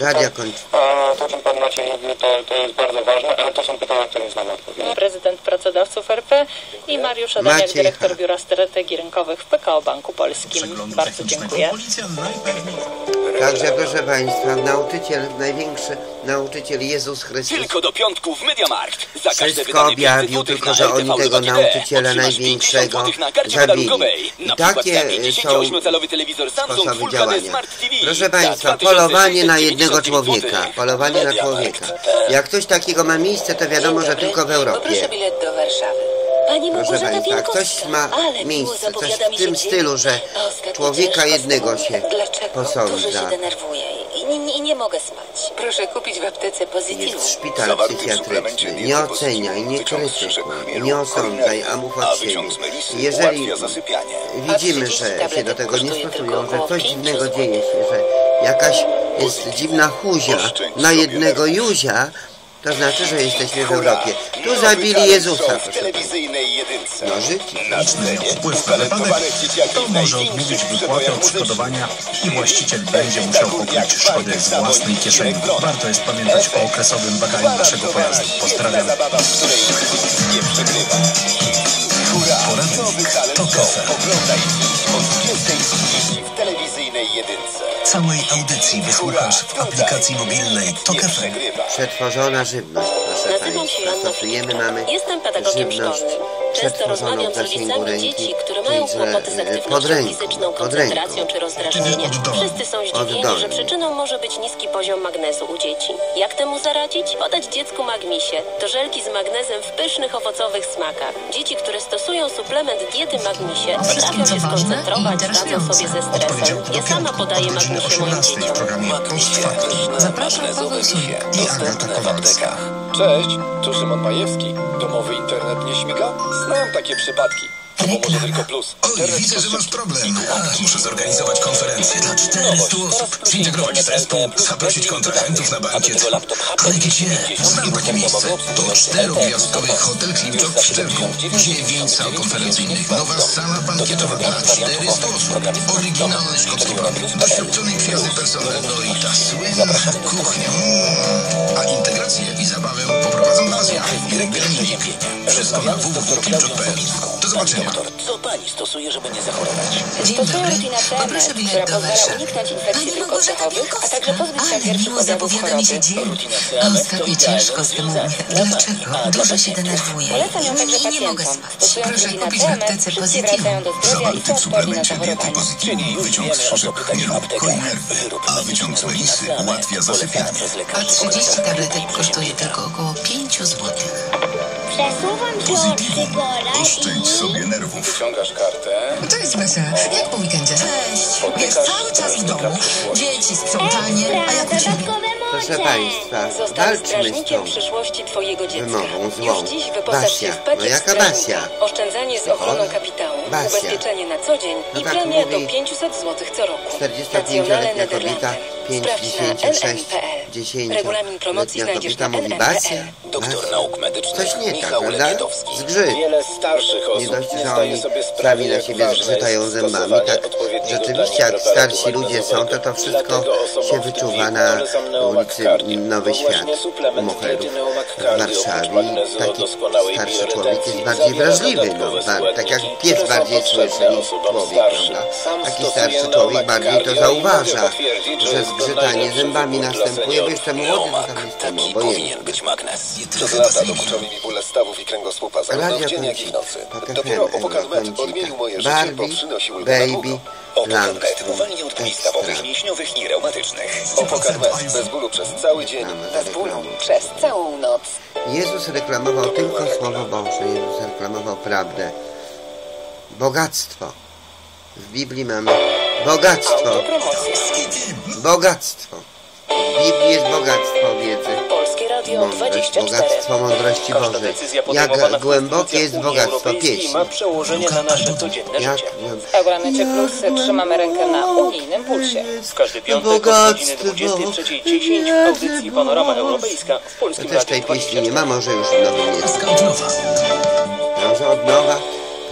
Radia kończy. a, to o czym Pan Maciej mówił, to, to jest bardzo ważne, ale to są pytania, które nie znamy odpowiedzi. Prezydent Pracodawców RP i Mariusz Adamiak, Maciej dyrektor. Biura Strategii Rynkowych w PKO Banku Polskim. Bardzo dziękuję. Także proszę Państwa, nauczyciel, największy nauczyciel Jezus Chrystus Tylko do piątku w Mediamarkt. Za wszystko wydane 500 objawił, tylko że oni tego nauczyciela otrzymasz 50 największego zabili. I takie są 58-calowy telewizor Samsung sposoby działania. Proszę Państwa, 2699 polowanie na jednego człowieka. Polowanie na człowieka. Jak coś takiego ma miejsce, to wiadomo, że tylko w Europie. Poproszę bilet do Warszawy. Pani Proszę Małgorzata Państwa, jak Wielkowska. coś ma Ale miejsce, coś w tym stylu, że człowieka jednego się Dlaczego? posądza. Dużo się denerwuję i nie, nie, nie mogę spać. Proszę kupić w aptece. Jest szpital psychiatryczny. Nie oceniaj, nie krytykuj, nie osądzaj, a mów od siebie. Jeżeli widzimy, że się do tego nie stosują, że coś dziwnego dzieje się, że jakaś jest dziwna huzia na jednego Juzia, to znaczy, że jesteśmy w Europie. Tu zabili Jezusa. No życie. miał wpływ na wypadek, to może odmówić wypłaty odszkodowania i właściciel będzie musiał pokryć szkody z własnej kieszeni. Warto jest pamiętać o okresowym badaniu naszego pojazdu. Pozdrawiam. Talent to kafe. Oglądaj dziś o 20.30 w telewizyjnej jedynce. Całej audycji wysłuchasz w aplikacji mobilnej TOK FM. Przetworzona żywność, proszę Nazywam się. Joanna Stosujemy, Filiczka. mamy Jestem pedagogiem żywność szkolnym. Często rozmawiam w z zasięgu rodzicami ręki, dzieci, które mają czyli że, kłopoty z e, aktywnością pod ręką, fizyczną, pod ręką. koncentracją czy rozdrażnieniem. Wszyscy są zdziwieni, że przyczyną może być niski poziom magnezu u dzieci. Jak temu zaradzić? Podać dziecku magmisie. To żelki z magnezem w pysznych owocowych smakach. Dzieci, które stosują suplement diety magmisie, potrafią się skoncentrować, radzą sobie ze stresem. Ja sama podaję magmisie moim 18 w dzieciom. Factum. Zapraszam Paweł Sulik. I Agata Kowalska. Cześć, tu Szymon Majewski. Domowy internet nie śmiga? Znam takie przypadki. Plus. Oj, widzę, że masz problem. Ach, muszę zorganizować konferencję dla 400 osób. Zintegrować zespół, zaprosić kontrahentów na bankiet. Ale gdzie? Znam takie miejsce. To czterogwiazdkowy hotel Klipczok w Szczerku. Dziewięć sal konferencyjnych, nowa sala bankietowa dla 400 osób. Oryginalny szkocki pub, doświadczony i przyjazny personel, no i ta słynna kuchnia. Mm. A integrację i zabawę poprowadzą dla nas ja, Irek Bielnik. Wszystko na www.klipczok.pl. Do zobaczenia. Co pani stosuje, żeby nie zachorować? Dzień Stosuję dobry. rutinę Poproszę TMS, bilet która do pozwala uniknąć infekcji Małgorzata cechowych, a także pozbyć się Ale pierwszych miło objawów zapowiada mi się choroby. dzień. A ostatnio ciężko z tym u mnie. Dlaczego? Dużo się denerwuję. Polecam ją także I nie mogę spać. Proszę kupić w aptece są odporni na zachorowanie. Czyli już Wyciąg z szyszek w chmielu, aptekach. koi nerwy, Wyrób a wyciąg z melisy ułatwia zasypianie. A 30 tabletek kosztuje tylko około 5 zł. Przesuwam się od Oszczędź sobie nerwów. Wyciągasz kartę. Cześć Basia, jak po weekendzie? Cześć. Wiesz, cały czas w domu. Dzieci, sprzątanie, a jak u ciebie? dodatkowe Proszę Państwa, Zostań walczmy z strażnikiem tą przyszłości twojego dziecka. wymową złą. Już dziś wyposaż się Basia, w pakiet no jaka strażnika. Basia? Oszczędzanie z ochroną kapitału, Basia. ubezpieczenie na co dzień No i tak premia mówi do 500 zł co roku. 45-letnia kobieta, 5, Sprawdź 10, na 6, nm.pl. 10 Regulamin promocji znajdziesz kobieta na mówi Basia? nm.pl. Doktor nauk medycznych Coś nie tak, Michał prawda? Lekietowski. Zgrzyt. Wiele starszych Nie osób dość, nie że zdaje oni sami na siebie zgrzytają zębami. Tak, rzeczywiście jak starsi ludzie są, to to wszystko się wyczuwa na ulicy. Nowy Świat diety w Warszawie. Taki starszy człowiek jest bardziej wrażliwy, no, tak jak pies bardziej słyszy niż człowiek, prawda? Taki starszy człowiek bardziej to zauważa, że zgrzytanie zębami następuje, bo jeszcze młody, to tam jestem Taki obojętny. powinien być magnes. Przez lata dokuczały mi bóle stawów i kręgosłupa, zarówno w dzień, jak i w nocy. Dopiero FM, Opokat Med odmienił moje życie, bo Barbie, przynosił ulgę na Baby, długo. Langstrom, Uwalnia od bóli stawowych, mięśniowych i reumatycznych. Opokat Med bez bólu przez cały dzień. Bez bólu przez całą noc. Jezus reklamował tylko Słowo Boże. Jezus reklamował prawdę. Bogactwo. W Biblii mamy bogactwo. Bogactwo. W Biblii jest bogactwo wiedzy. Polskie Radio Mądrość, 24. bogactwo mądrości Bożej. Jak głębokie jest bogactwo pieśni. ma przełożenie na nasze codzienne Jak życie. W Euronetie Plus trzymamy rękę na unijnym pulsie. W każdy piątek od godziny 23.10 w audycji Panorama Europejska w To Polskim też tej Radiu pieśni nie ma, może już w nowym jest. Może od nowa.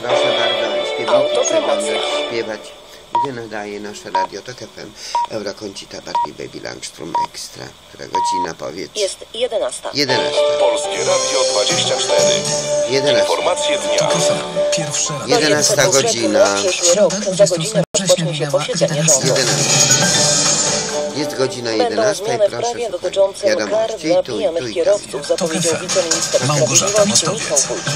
Proszę bardzo, śpiewniki Autopromocja. trzeba śpiewać. Nadaje nasze radio to FM Eurokoncita Barbie Baby Langstrom Extra. Która godzina powiedz? Jest 11. 11. Polskie Radio 24. 11. Informacje dnia. Pierwsze raz. 11 godzina. Przyszły rok za godzinę rozpocznie się posiedzenie rządu. 11. Jest godzina Będą 11 zmiany w proszę prawie słuchać. dotyczące kar wiadomości dla tu i tu pijanych i tam. kierowców, zapowiedział wiceminister Małgorzata sprawiedliwości Mostowiec. Michał Wójcik.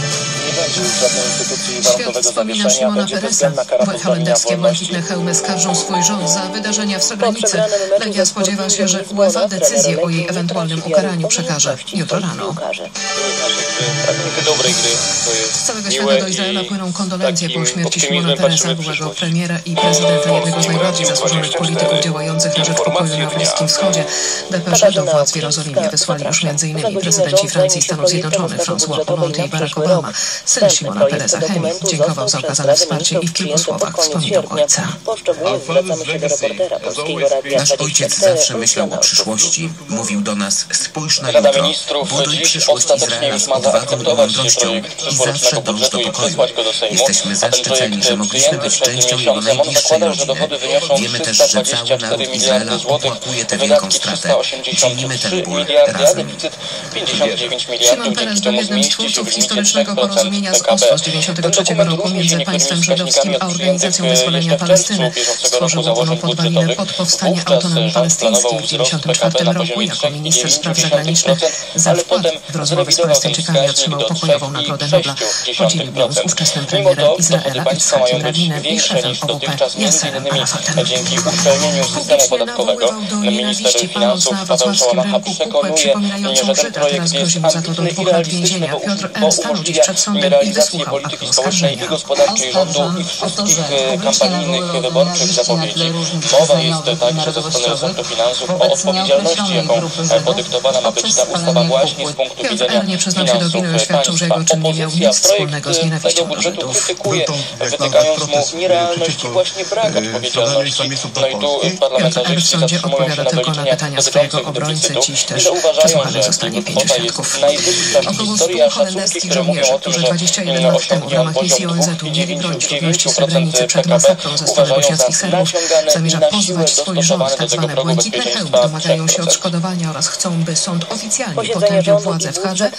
Nie będzie już żadnej instytucji Świat warunkowego wspomina zawieszenia, Szymona będzie Peresa. bezwzględna kara pozbawienia Holenderskie wolności. błękitne hełmy skarżą swój rząd za wydarzenia w meczu Legia spodziewa się, że UEFA decyzję o jej ewentualnym ukaraniu przekaże jutro rano. Z całego świata do Izraela płyną kondolencje po śmierci Szymona Peresa, byłego premiera i prezydenta, jednego z najbardziej zasłużonych polityków działających na rzecz pokoju na Bliskim Wschodzie. Depesze do władz w Jerozolimie wysłali już m.in. prezydenci Francji i Stanów Zjednoczonych François Hollande i Barack Obama. Syn Szymona Peresa, Henry, dziękował za okazane wsparcie i w kilku słowach wspominał ojca. Nasz ojciec 24 zawsze myślał o przyszłości. Mówił do nas, spójrz na jutro, buduj przyszłość Izraela z odwagą i mądrością i zawsze dąż do pokoju. Jesteśmy zaszczyceni, że mogliśmy być częścią jego najbliższej rodziny. Wiemy też, że cały 324 naród Izraela opłakuje tę wielką stratę. 383 Dzielimy ten ból razem. deficyt 59 Szymon Peres był jednym z twórców historycznego 3% porozumienia z. Oslo z Ten 1993 dokument roku między państwem żydowskim a Organizacją Wyzwolenia Palestyny. Stworzył podwalinę budżetowych. pod powstanie autonomii palestyńskiej w wzrost 1994 PKB na roku jako minister spraw 3,9%, zagranicznych za wkład w rozmowy z Palestyńczykami otrzymał pokojową Nagrodę Nobla. 3,6%. Podzielił ją z ówczesnym premierem Izraela być Rabinem i większe szefem niż OWP Yasserem Arafatem. dzięki uszczelnieniu systemu Publicznie podatkowego. nawoływał Minister Finansów rynku kukłę przekonuje, że ten projekt jest groził za to do ambitny i dwóch lat realistyczny, więzienia. bo, Piotr bo umożliwia przed sądem i realizację wysłuchał polityki społecznej i gospodarczej rządu i wszystkich e, kampanijnych wyborczych zapowiedzi. Mowa jest także ze strony Rządu Finansów o odpowiedzialności, jaką e, podyktowana ma być ta ustawa właśnie z punktu Piotr widzenia finansów winy i oświadczył, że państwa. jego czyn nie miał Opozycja nic wspólnego z projekt e, nienawiścią tego budżetu krytykuje, wytykając mu nierealność i właśnie brak odpowiedzialności. No i tu parlamentarzyści sądzie odpowiada tylko na pytania swojego obrońcy. Dziś też że zostanie pięciu świadków. Około historii, 100 a szacunki, holenderskich żołnierzy, którzy że 21 lat temu w ramach misji ONZ-u mieli bronić ludności 2,9% Srebrenicy przed masakrą ze strony bośniackich Serbów, zamierza pozwać swój rząd, progu błękitne hełmy, domagają się 3%. odszkodowania oraz chcą, by sąd oficjalnie potępił władze w Hadze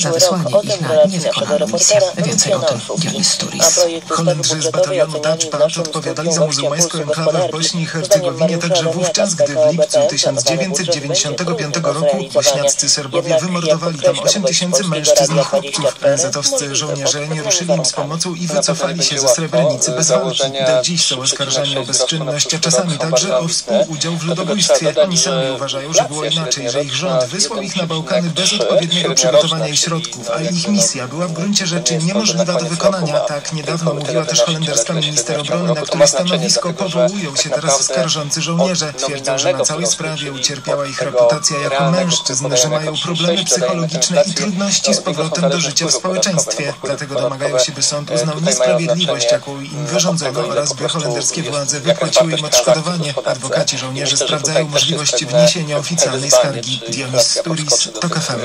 za wysłanie ich na niewykonaną misję. Więcej o tym. Dionis Turis. Holendrzy z batalionu Dutch naszym odpowiadali za muzułmańską enklawę w. Bośni i Zdaniem Hercegowini także wówczas, gdy w lipcu PKO BP planowany budżet będzie 1995 trudny do roku bośniaccy Serbowie wymordowali tam podkreśla 8 tysięcy mężczyzn Radia chłopców. 24, NZ-owscy żołnierze nie ruszyli im z pomocą i wycofali się ze Srebrenicy bez walki. Do dziś są oskarżani o bezczynność, a czasami także o współudział w ludobójstwie. Oni sami uważają, że było inaczej, że ich rząd wysłał ich na Bałkany bez odpowiedniego przygotowania i środków, a ich misja była w gruncie rzeczy niemożliwa do wykonania. Tak niedawno mówiła też holenderska minister obrony, na której stanowisko powołują się teraz skarżący żołnierze. Że na całej sprawie ucierpiała ich reputacja jako mężczyzn, że mają problemy psychologiczne i trudności z powrotem do życia w społeczeństwie. Dlatego domagają się, by sąd uznał niesprawiedliwość, jaką im wyrządzono oraz by holenderskie władze wypłaciły im odszkodowanie. Adwokaci żołnierzy sprawdzają możliwość wniesienia oficjalnej skargi. Dionis Sturis, TOK FM.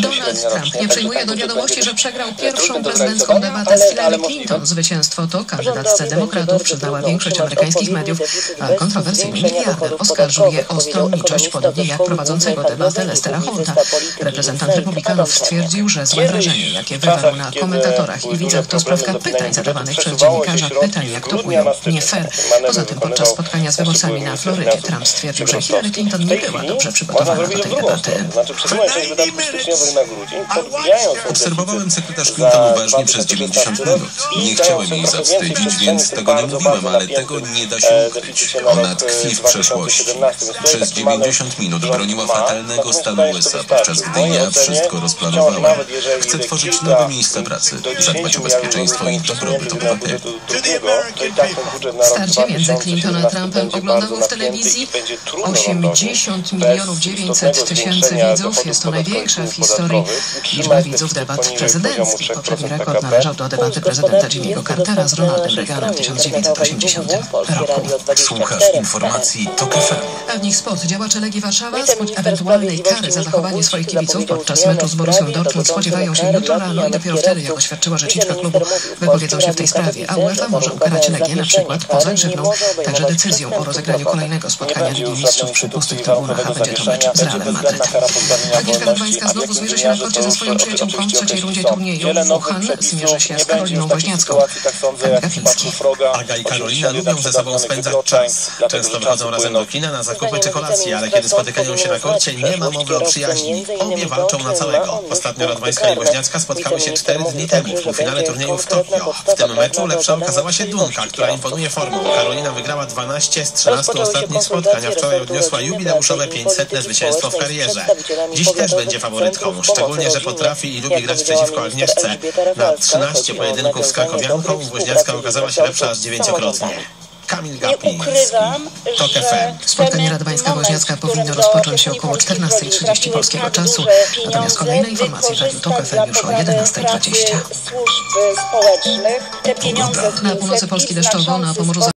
Donald Trump nie przyjmuje do wiadomości, że przegrał pierwszą prezydencką debatę z Hillary Clinton. Zwycięstwo to kandydatce demokratów przyznała większość amerykańskich mediów, a kontrowersyjny miliarder oskarżył je o stronniczość, podobnie jak prowadzącego debatę Lestera Holta. Reprezentant republikanów stwierdził, że złe wrażenie, jakie wywarł na komentatorach i widzach, to sprawka pytań zadawanych przez dziennikarza, pytań, jak to ujął, nie fair. Poza tym podczas spotkania z wyborcami na Florydzie Trump stwierdził, że Hillary Clinton nie była dobrze przygotowana do tej debaty. Znaczy Obserwowałem sekretarz Clinton uważnie przez 90 minut. Nie chciałem jej zawstydzić, więc tego nie mówiłem, ale tego nie da się ukryć. Ona tkwi w przeszłości. Przez 90 minut broniła fatalnego stanu USA, podczas gdy ja wszystko rozplanowałem. Chcę tworzyć nowe miejsca pracy, zadbać o bezpieczeństwo i dobrobyt obywateli. Starcie między Clinton a Trumpem oglądało w telewizji 80 milionów 900 tysięcy widzów. Jest to największa w historii liczba widzów debat prezydenckich. Poprzedni rekord należał do debaty prezydenta Jimmy'ego Cartera z Ronaldem Reaganem w 1980 roku. Słuchasz informacji TOK FM. Pewnik Sport. Działacze Legii Warszawa spod ewentualnej kary za zachowanie swoich kibiców podczas meczu z Borussią Dortmund spodziewają się jutro rano i dopiero wtedy, jak oświadczyła rzeczniczka klubu, wypowiedzą się w tej sprawie, a UEFA może ukarać Legię na przykład poza grzywną, także decyzją o rozegraniu kolejnego spotkania Ligi Mistrzów przy pustych trybunach, a będzie to mecz z Realem Madryt. Agnieszka Radwańska znowu zmierzy się na korcie ze swoją przyjaciółką w trzeciej rundzie turnieju. Wuhan zmierzy się z Karoliną Woźniacką. Aga i Karolina lubią ze sobą spędzać czas. Często wychodzą razem do kina na zakupy czy kolacje, ale kiedy spotykają się na korcie, nie ma mowy o przyjaźni. Obie walczą na całego. Ostatnio Radwańska i Woźniacka spotkały się cztery dni temu w półfinale turnieju w Tokio. W tym meczu lepsza okazała się Dunka, która imponuje formą. Karolina wygrała 12 z 13 ostatnich spotkań, a wczoraj odniosła jubileuszowe 500 zwycięstwo w karierze. Dziś też będzie faworytką, szczególnie, że potrafi i lubi grać przeciwko Agnieszce. Na 13 pojedynków z krakowianką Woźniacka okazała się lepsza aż dziewięciokrotnie. Kamil Gapiński, TOK FM. Spotkanie Radwańska-Woźniacka powinno rozpocząć się około 14.30 polskiego czasu, natomiast kolejne informacje w Radiu TOK FM już o 11.20. służb społecznych, te pieniądze... Na północy Polski deszczowo, na Pomorzu